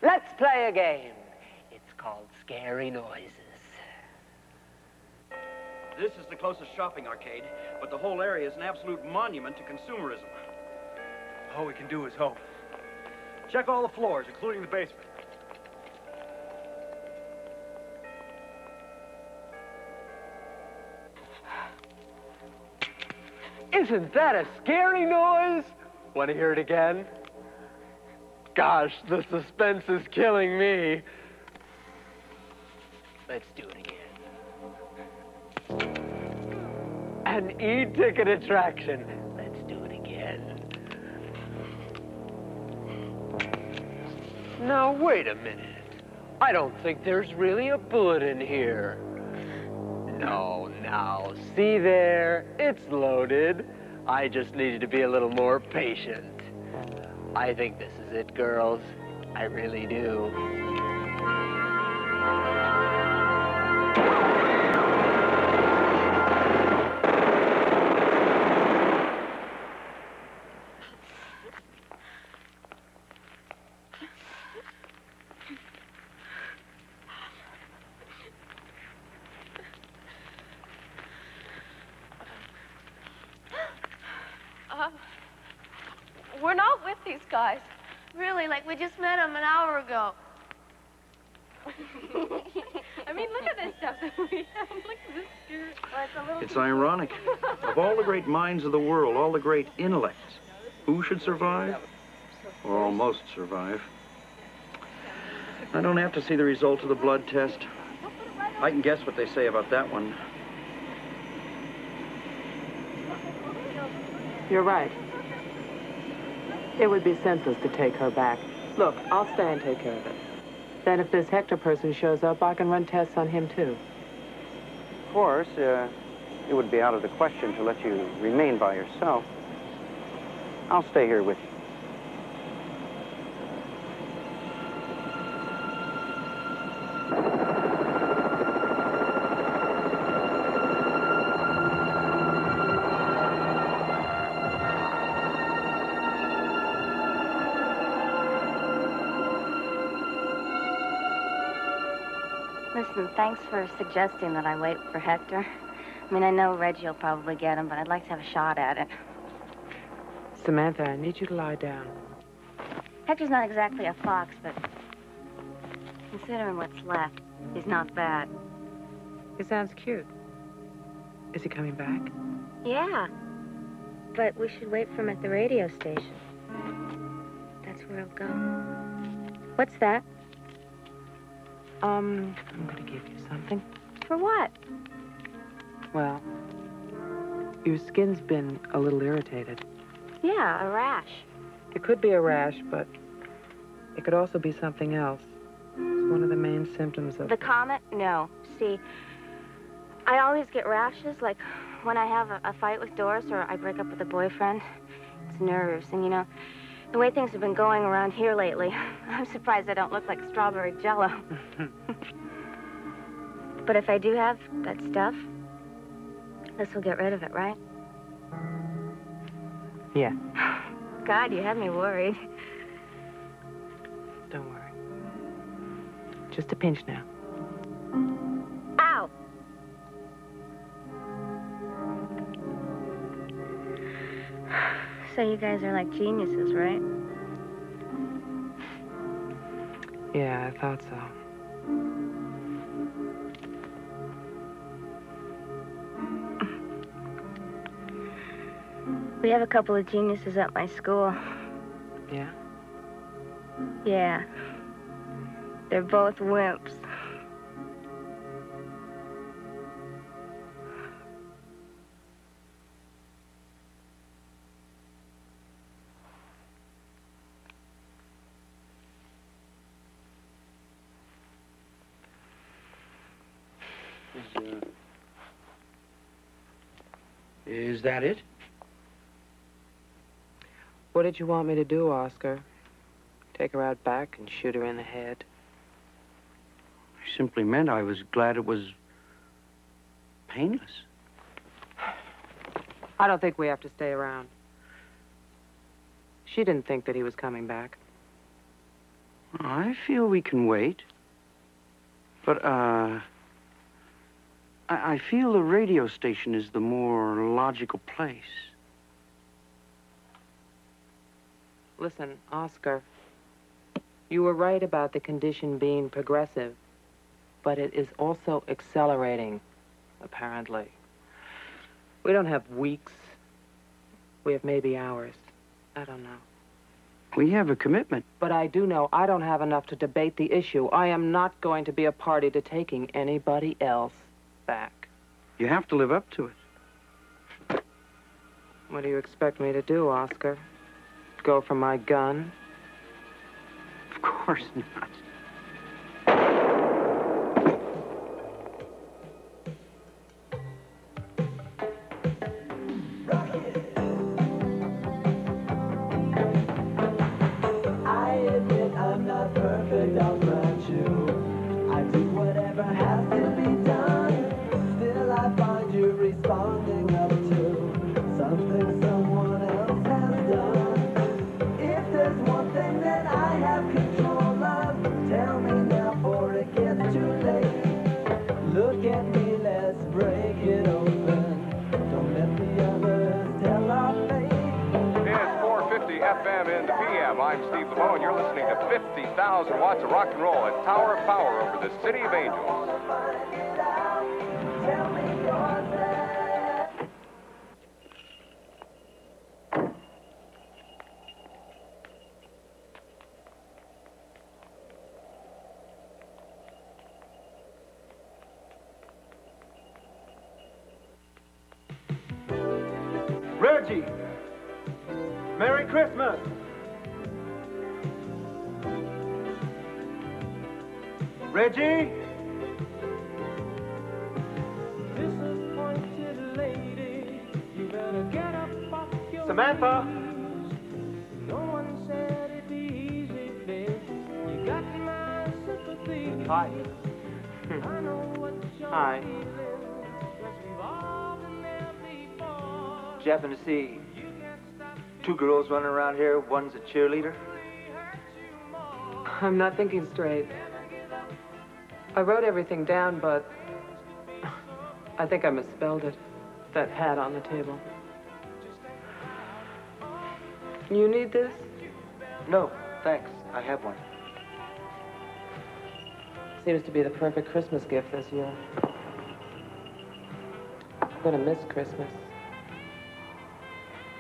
Let's play a game. It's called Scary Noises. This is the closest shopping arcade, but the whole area is an absolute monument to consumerism. All we can do is hope. Check all the floors, including the basement. Isn't that a scary noise? Want to hear it again? Gosh, the suspense is killing me. Let's do it again. An e-ticket attraction. Let's do it again. Now, wait a minute. I don't think there's really a bullet in here. No, now, see there? It's loaded. I just needed to be a little more patient. I think this is it, girls. I really do. It's a little It's ironic. Of all the great minds of the world, all the great intellects, who should survive? Or almost survive? I don't have to see the result of the blood test. I can guess what they say about that one. You're right. It would be senseless to take her back. Look, I'll stay and take care of it. Then if this Hector person shows up, I can run tests on him, too. Of course, uh, it would be out of the question to let you remain by yourself. I'll stay here with you. Listen, thanks for suggesting that I wait for Hector. I mean, I know Reggie will probably get him, but I'd like to have a shot at it. Samantha, I need you to lie down. Hector's not exactly a fox, but considering what's left, he's not bad. He sounds cute. Is he coming back? Yeah. But we should wait for him at the radio station. That's where he'll go. What's that? Um, I'm gonna give you something. For what? Well, your skin's been a little irritated. Yeah, a rash. It could be a rash, but it could also be something else. It's one of the main symptoms of The comet? No. See, I always get rashes, like when I have a, a fight with Doris or I break up with a boyfriend. It's nerves, and you know, the way things have been going around here lately, I'm surprised I don't look like strawberry jello. but if I do have that stuff, this will get rid of it, right? Yeah, God, you had me worried. don't worry. Just a pinch now. Ow! So you guys are like geniuses, right? Yeah, I thought so. We have a couple of geniuses at my school. Yeah? Yeah. They're both wimps. Is uh, that it? What did you want me to do, Oscar? Take her out back and shoot her in the head? I simply meant I was glad it was painless. I don't think we have to stay around. She didn't think that he was coming back. I feel we can wait. But, uh. I, I feel the radio station is the more logical place. Listen, Oscar, you were right about the condition being progressive, but it is also accelerating, apparently. We don't have weeks. We have maybe hours. I don't know. We have a commitment. But I do know I don't have enough to debate the issue. I am not going to be a party to taking anybody else back. You have to live up to it. What do you expect me to do, Oscar? Go for my gun? Of course. not. The City of Angels. Reggie! Merry Christmas! You got my sympathy. Hi. I know what you're Hi. feeling, 'cause we've all been there before. Jeff and see two girls running around here. One's a cheerleader. I'm not thinking straight. I wrote everything down, but I think I misspelled it. That hat on the table. You need this? No, thanks. I have one. Seems to be the perfect Christmas gift this year. I'm gonna miss Christmas.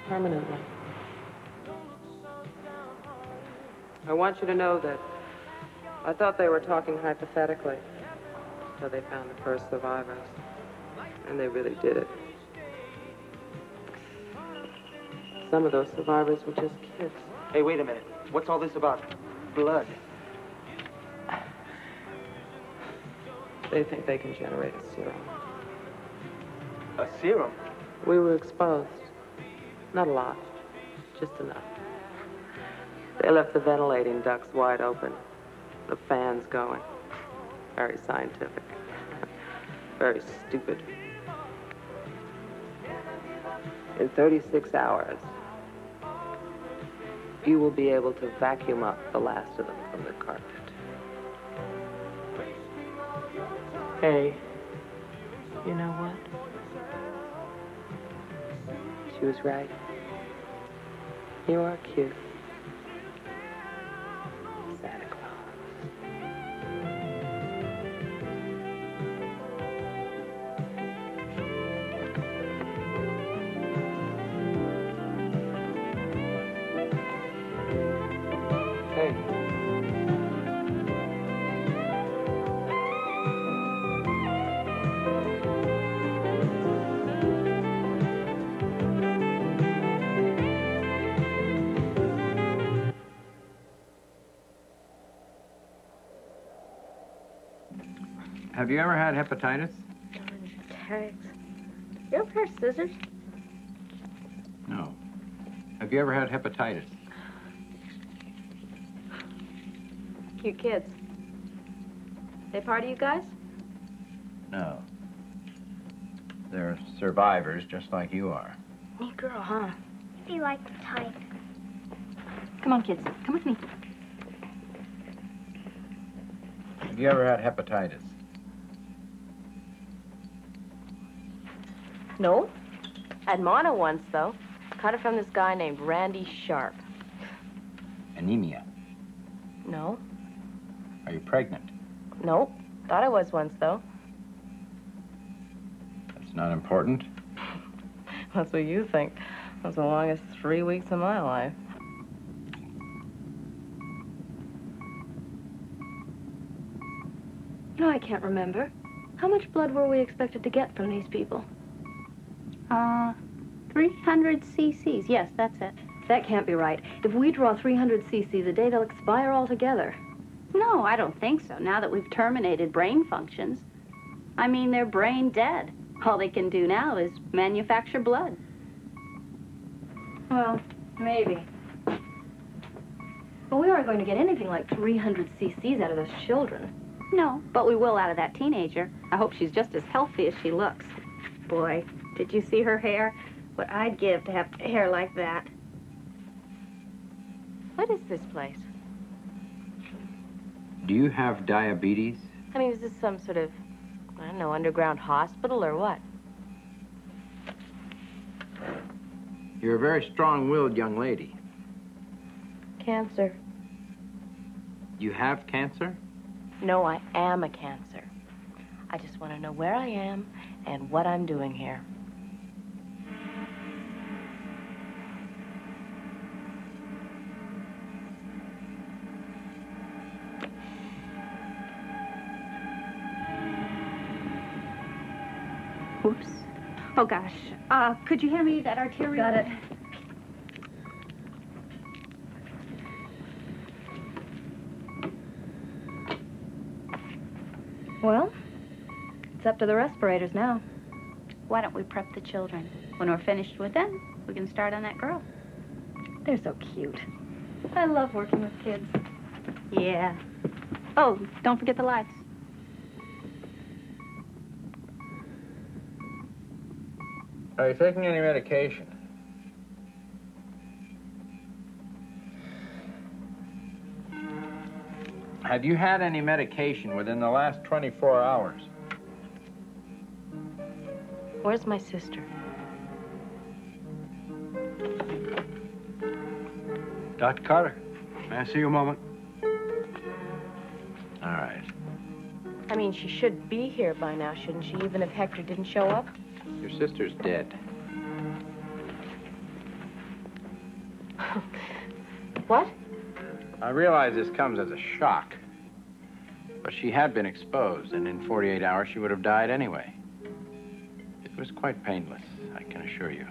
Permanently. I want you to know that I thought they were talking hypothetically until they found the first survivors. And they really did it. Some of those survivors were just kids. Hey, wait a minute. What's all this about blood? They think they can generate a serum. A serum? We were exposed. Not a lot, just enough. They left the ventilating ducts wide open, the fans going. Very scientific. Very stupid. In 36 hours, you will be able to vacuum up the last of them from the carpet. Hey, you know what? She was right. You are cute. Have you ever had hepatitis? Tags. You have a pair of scissors? No. Have you ever had hepatitis? Cute kids. They part of you guys? No. They're survivors just like you are. Neat girl, huh? You like the type. Come on, kids. Come with me. Have you ever had hepatitis? No. Had mono once, though. Caught it from this guy named Randy Sharp. Anemia. No. Are you pregnant? No. Thought I was once, though. That's not important. That's what you think. That was the longest three weeks of my life. No, I can't remember. How much blood were we expected to get from these people? Uh, 300 cc's. Yes, that's it. That can't be right. If we draw 300 cc's a day, they'll expire altogether. No, I don't think so. Now that we've terminated brain functions. I mean, they're brain dead. All they can do now is manufacture blood. Well, maybe. But we aren't going to get anything like 300 cc's out of those children. No, but we will out of that teenager. I hope she's just as healthy as she looks. Boy, did you see her hair? What I'd give to have hair like that. What is this place? Do you have diabetes? I mean, is this some sort of, I don't know, underground hospital or what? You're a very strong-willed young lady. Cancer. You have cancer? No, I am a cancer. I just want to know where I am and what I'm doing here. Oh, gosh. Uh, could you hand me that arterial? Got it. Well, it's up to the respirators now. Why don't we prep the children? When we're finished with them, we can start on that girl. They're so cute. I love working with kids. Yeah. Oh, don't forget the lights. Are you taking any medication? Have you had any medication within the last 24 hours? Where's my sister? Dr. Carter, may I see you a moment? All right. I mean, she should be here by now, shouldn't she, even if Hector didn't show up? Your sister's dead. What? I realize this comes as a shock. But she had been exposed, and in 48 hours she would have died anyway. It was quite painless, I can assure you.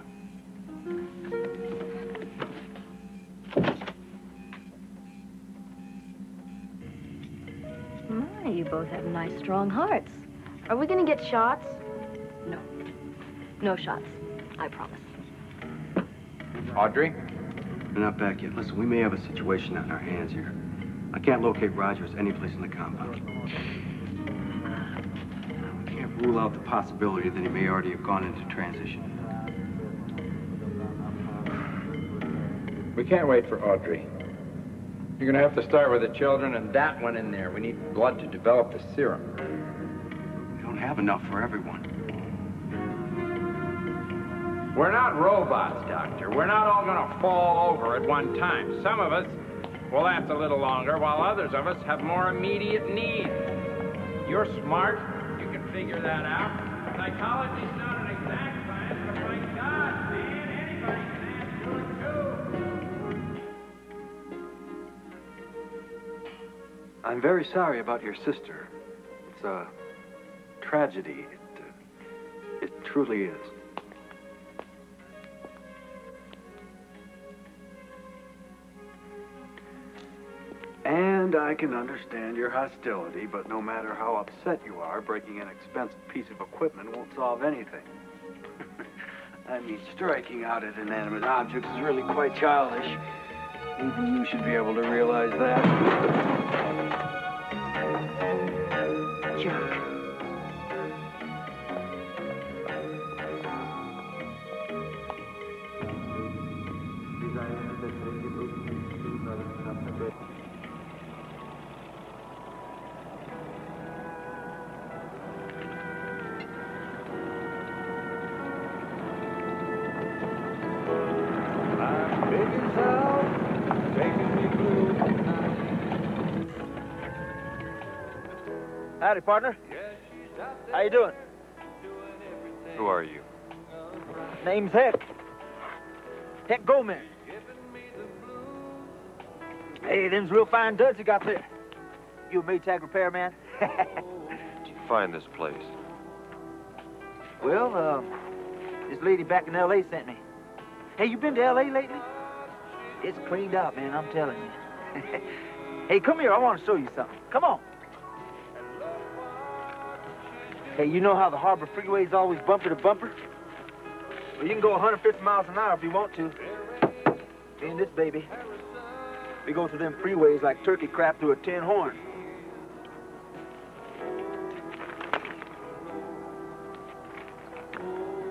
My, you both have nice, strong hearts. Are we going to get shots? No. No shots. I promise. Audrey? We're not back yet. Listen, we may have a situation on our hands here. I can't locate Rogers anyplace in the compound. We can't rule out the possibility that he may already have gone into transition. We can't wait for Audrey. You're gonna have to start with the children and that one in there. We need blood to develop the serum. We don't have enough for everyone. We're not robots, Doctor. We're not all gonna fall over at one time. Some of us will last a little longer, while others of us have more immediate needs. You're smart. You can figure that out. Psychology's not an exact science, but my God, man, anybody can to it, too. I'm very sorry about your sister. It's a tragedy. It, uh, it truly is. And I can understand your hostility, but no matter how upset you are, breaking an expensive piece of equipment won't solve anything. I mean, striking out at inanimate objects is really quite childish. Even you should be able to realize that. Jerk. Howdy, partner. How you doing? Who are you? Name's Heck. Heck Gomez. Hey, them's real fine duds you got there. You a Maytag repairman? Did you find this place? well, uh, this lady back in L.A. sent me. Hey, you been to L.A. lately? It's cleaned up, man, I'm telling you. Hey, come here. I want to show you something. Come on. Hey, you know how the Harbor Freeway is always bumper to bumper? Well, you can go 150 miles an hour if you want to. Me and this baby, we go through them freeways like turkey crap through a tin horn.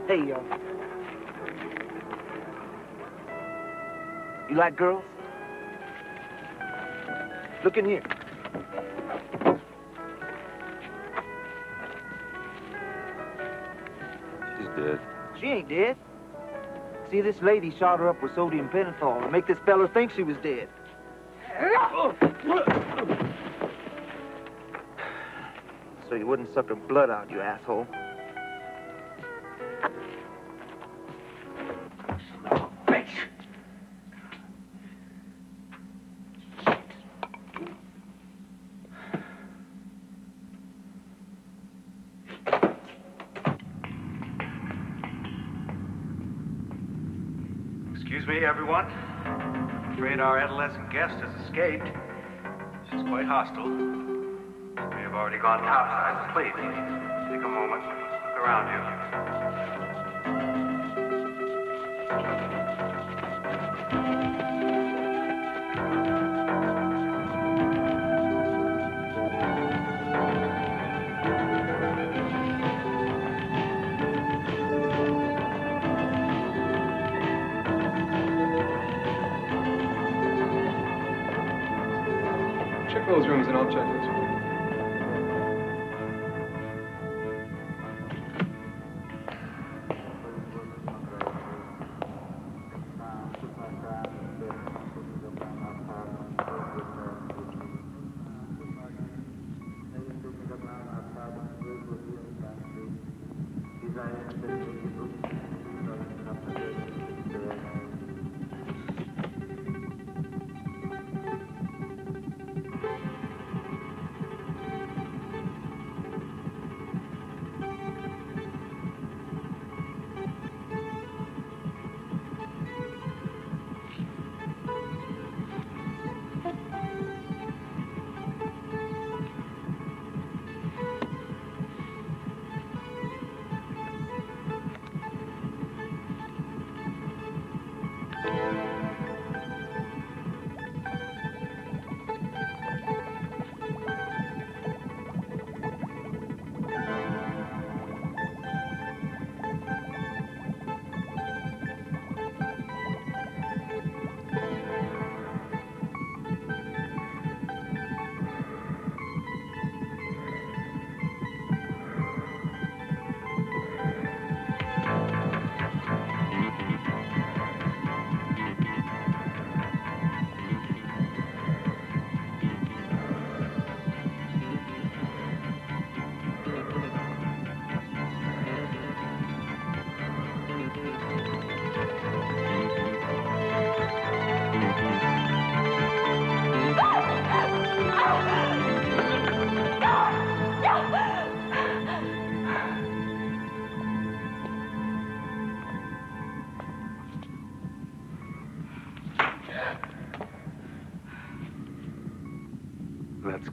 Hey, yo. You like girls? Look in here. Dead. She ain't dead. See, this lady shot her up with sodium pentothal to make this fella think she was dead. So you wouldn't suck her blood out, you asshole. Our adolescent guest has escaped. She's quite hostile. We have already gone topside. Please, take a moment, look around you.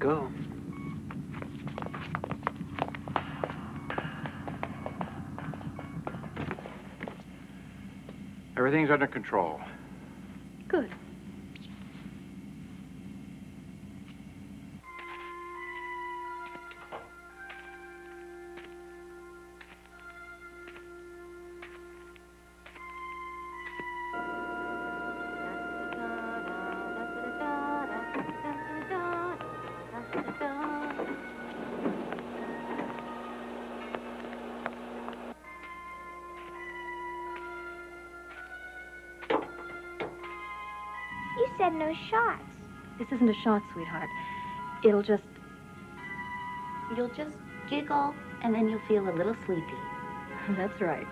Go. Everything's under control. You said shots. This isn't a shot, sweetheart. It'll just. You'll just giggle, and then you'll feel a little sleepy. That's right.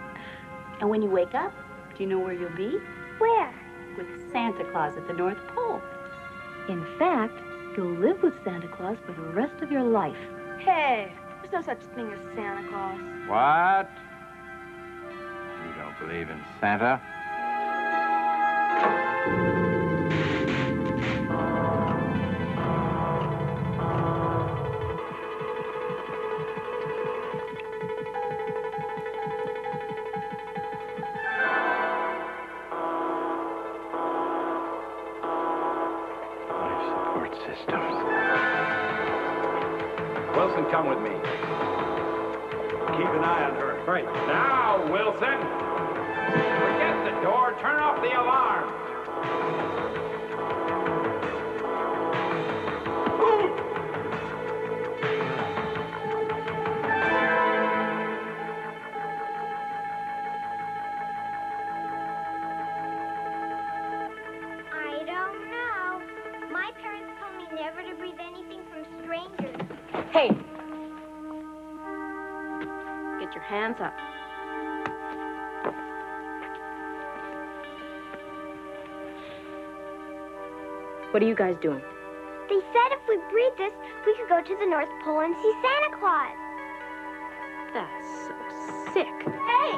And when you wake up, do you know where you'll be? Where? With Santa Claus at the North Pole. In fact, you'll live with Santa Claus for the rest of your life. Hey, there's no such thing as Santa Claus. What? You don't believe in Santa? Systems. Wilson, come with me. Keep an eye on her. Right. Now, Wilson. Forget the door. Turn off the alarm. Hands up. What are you guys doing? They said if we breathe this, we could go to the North Pole and see Santa Claus. That's so sick. Hey!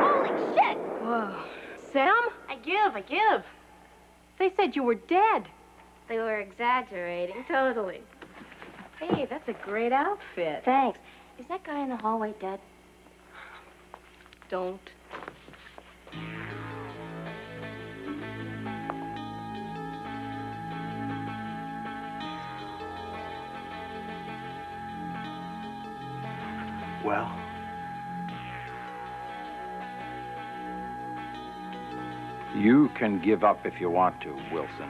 Holy shit! Whoa. Sam? I give, I give. They said you were dead. They were exaggerating, totally. Hey, that's a great outfit. Thanks. Is that guy in the hallway dead? Don't. Well, You can give up if you want to, Wilson.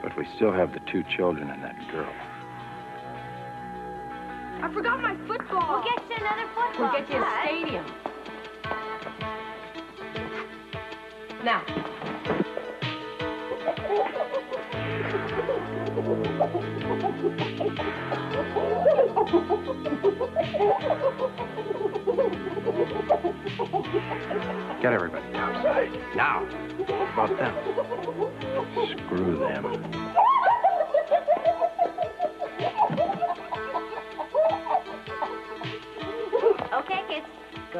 But we still have the two children and that girl. I forgot my football. We'll get you another football. We'll get you a Dad. stadium. Now. Get everybody outside. Now. What about them? Screw them.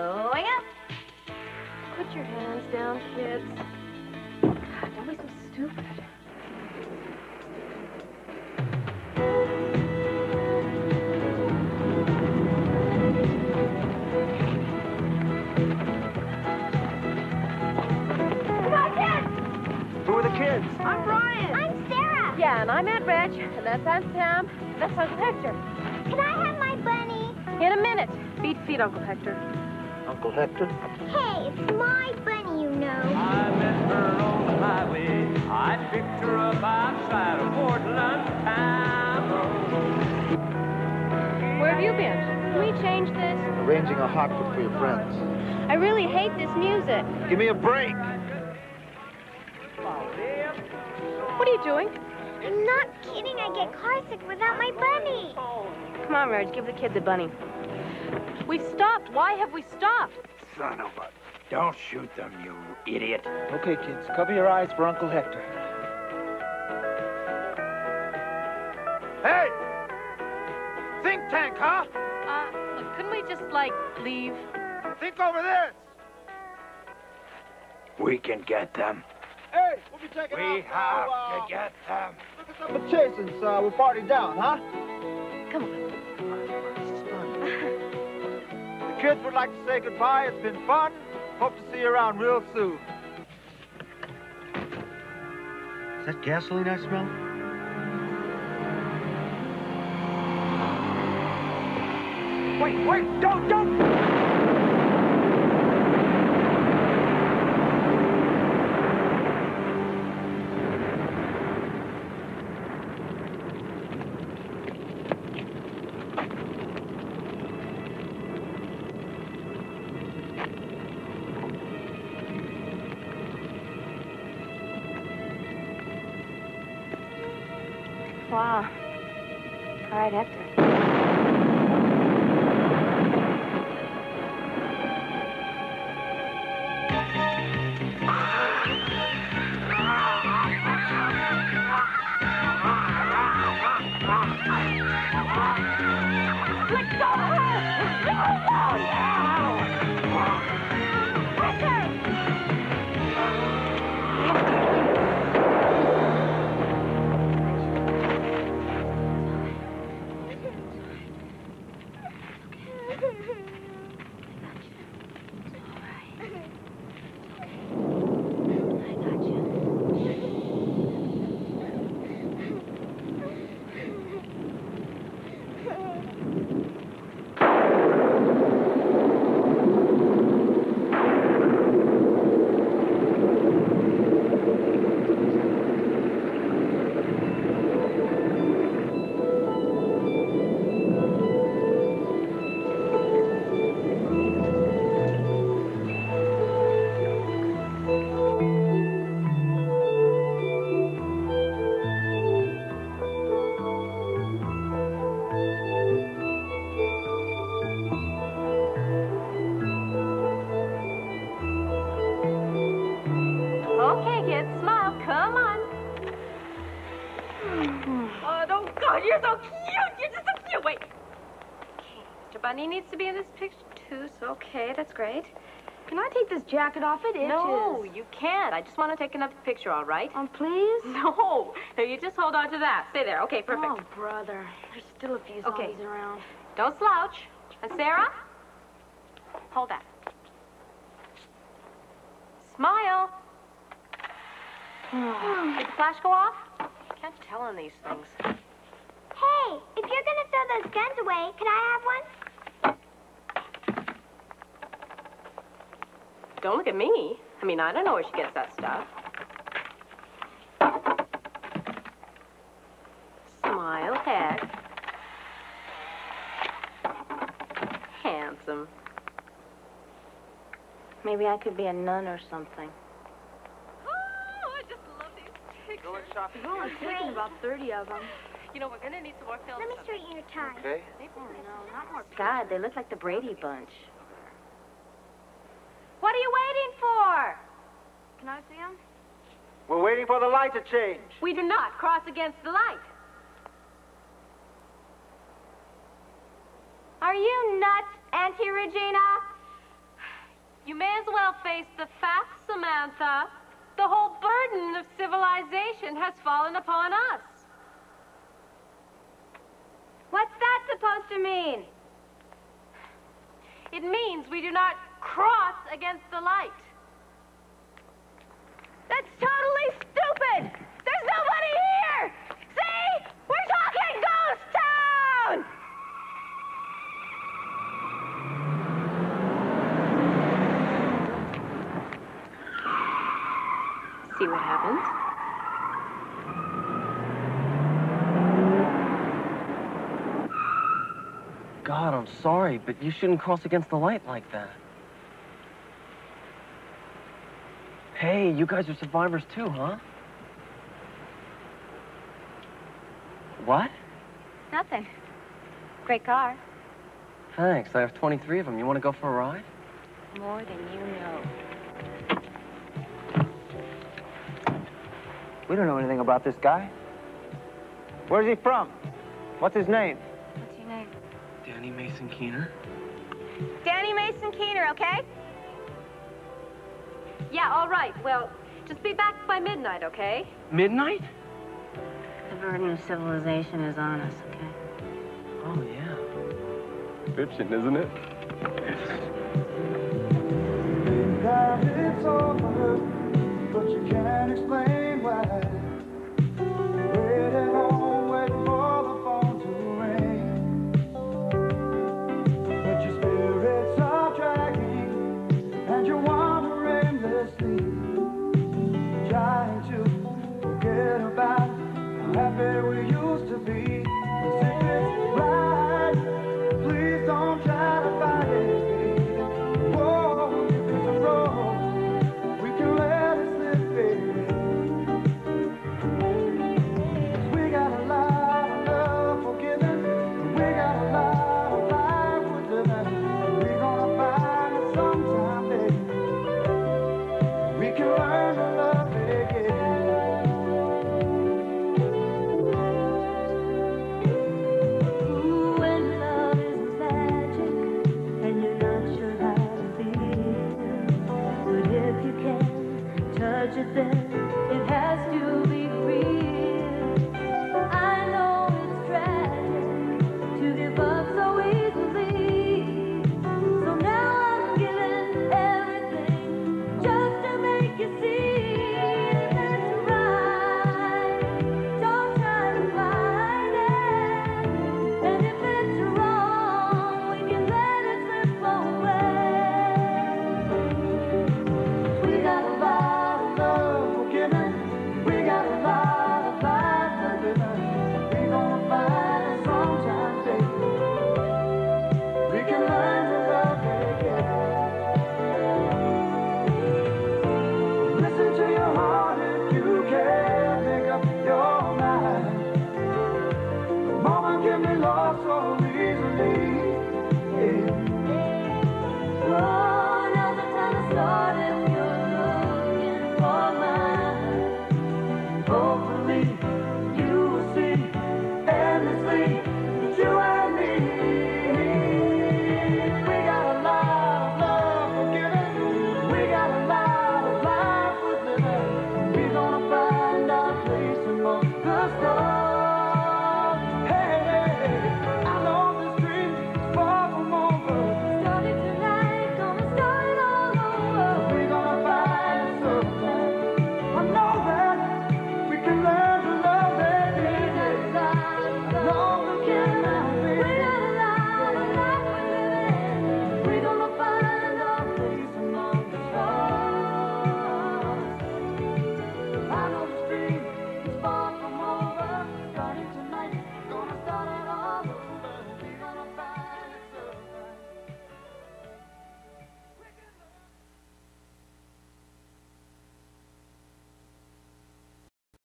Going up. Put your hands down, kids. God, don't be so stupid. Come kids! Who are the kids? I'm Brian. I'm Sarah. Yeah, and I'm Aunt Reg, and that's Aunt Sam. That's Uncle Hector. Can I have my bunny? In a minute. Beat feet, Uncle Hector. Uncle Hector? Hey, it's my bunny, you know. I met her on the highway. I picked her up outside of Portland town. Where have you been? Can we change this? Arranging a hotfoot for your friends. I really hate this music. Give me a break. What are you doing? I'm not kidding. I get car sick without my bunny. Come on, Reg, give the kid the bunny. We've stopped. Why have we stopped? Son of a... Don't shoot them, you idiot. Okay, kids, cover your eyes for Uncle Hector. Hey! Think tank, huh? Uh, couldn't we just, like, leave? Think over this. We can get them. Hey, we'll be taking We have to get them. Look at the chasing, so we're party down, huh? Come on. Kids would like to say goodbye. It's been fun. Hope to see you around real soon. Is that gasoline I smell? Wait, wait, don't, don't. Bunny needs to be in this picture too, so okay, that's great. Can I take this jacket off? It itches. No, you can't. I just want to take another picture, all right? Um, please? No. No, you just hold on to that. Stay there. Okay, perfect. Oh, brother. There's still a few Okay. zombies around. Don't slouch. And Sarah? Hold that. Smile. Did the flash go off? Can't tell on these things. Hey, if you're gonna throw those guns away, can I have one? Don't look at me. I mean, I don't know where she gets that stuff. Smile, head. Handsome. Maybe I could be a nun or something. Oh, I just love these pictures. We've only taken about 30 of them. You know, we're gonna need some more film. Let me straighten your tie. Okay. Oh, no, not more God, they look like the Brady Bunch. What are you waiting for? Can I see him? We're waiting for the light to change. We do not cross against the light. Are you nuts, Auntie Regina? You may as well face the facts, Samantha. The whole burden of civilization has fallen upon us. What's that supposed to mean? It means we do not cross against the light. That's totally stupid! There's nobody here! See? We're talking ghost town! See what happens? God, I'm sorry, but you shouldn't cross against the light like that. Hey, you guys are survivors too, huh? What? Nothing. Great car. Thanks. I have 23 of them. You want to go for a ride? More than you know. We don't know anything about this guy. Where's he from? What's his name? What's your name? Danny Mason Keener. Danny Mason Keener, okay? Yeah, all right. Well, just be back by midnight, okay? Midnight? The burden of civilization is on us, okay? Oh, yeah. Fiction, isn't it? that it's over, but you can't explain why.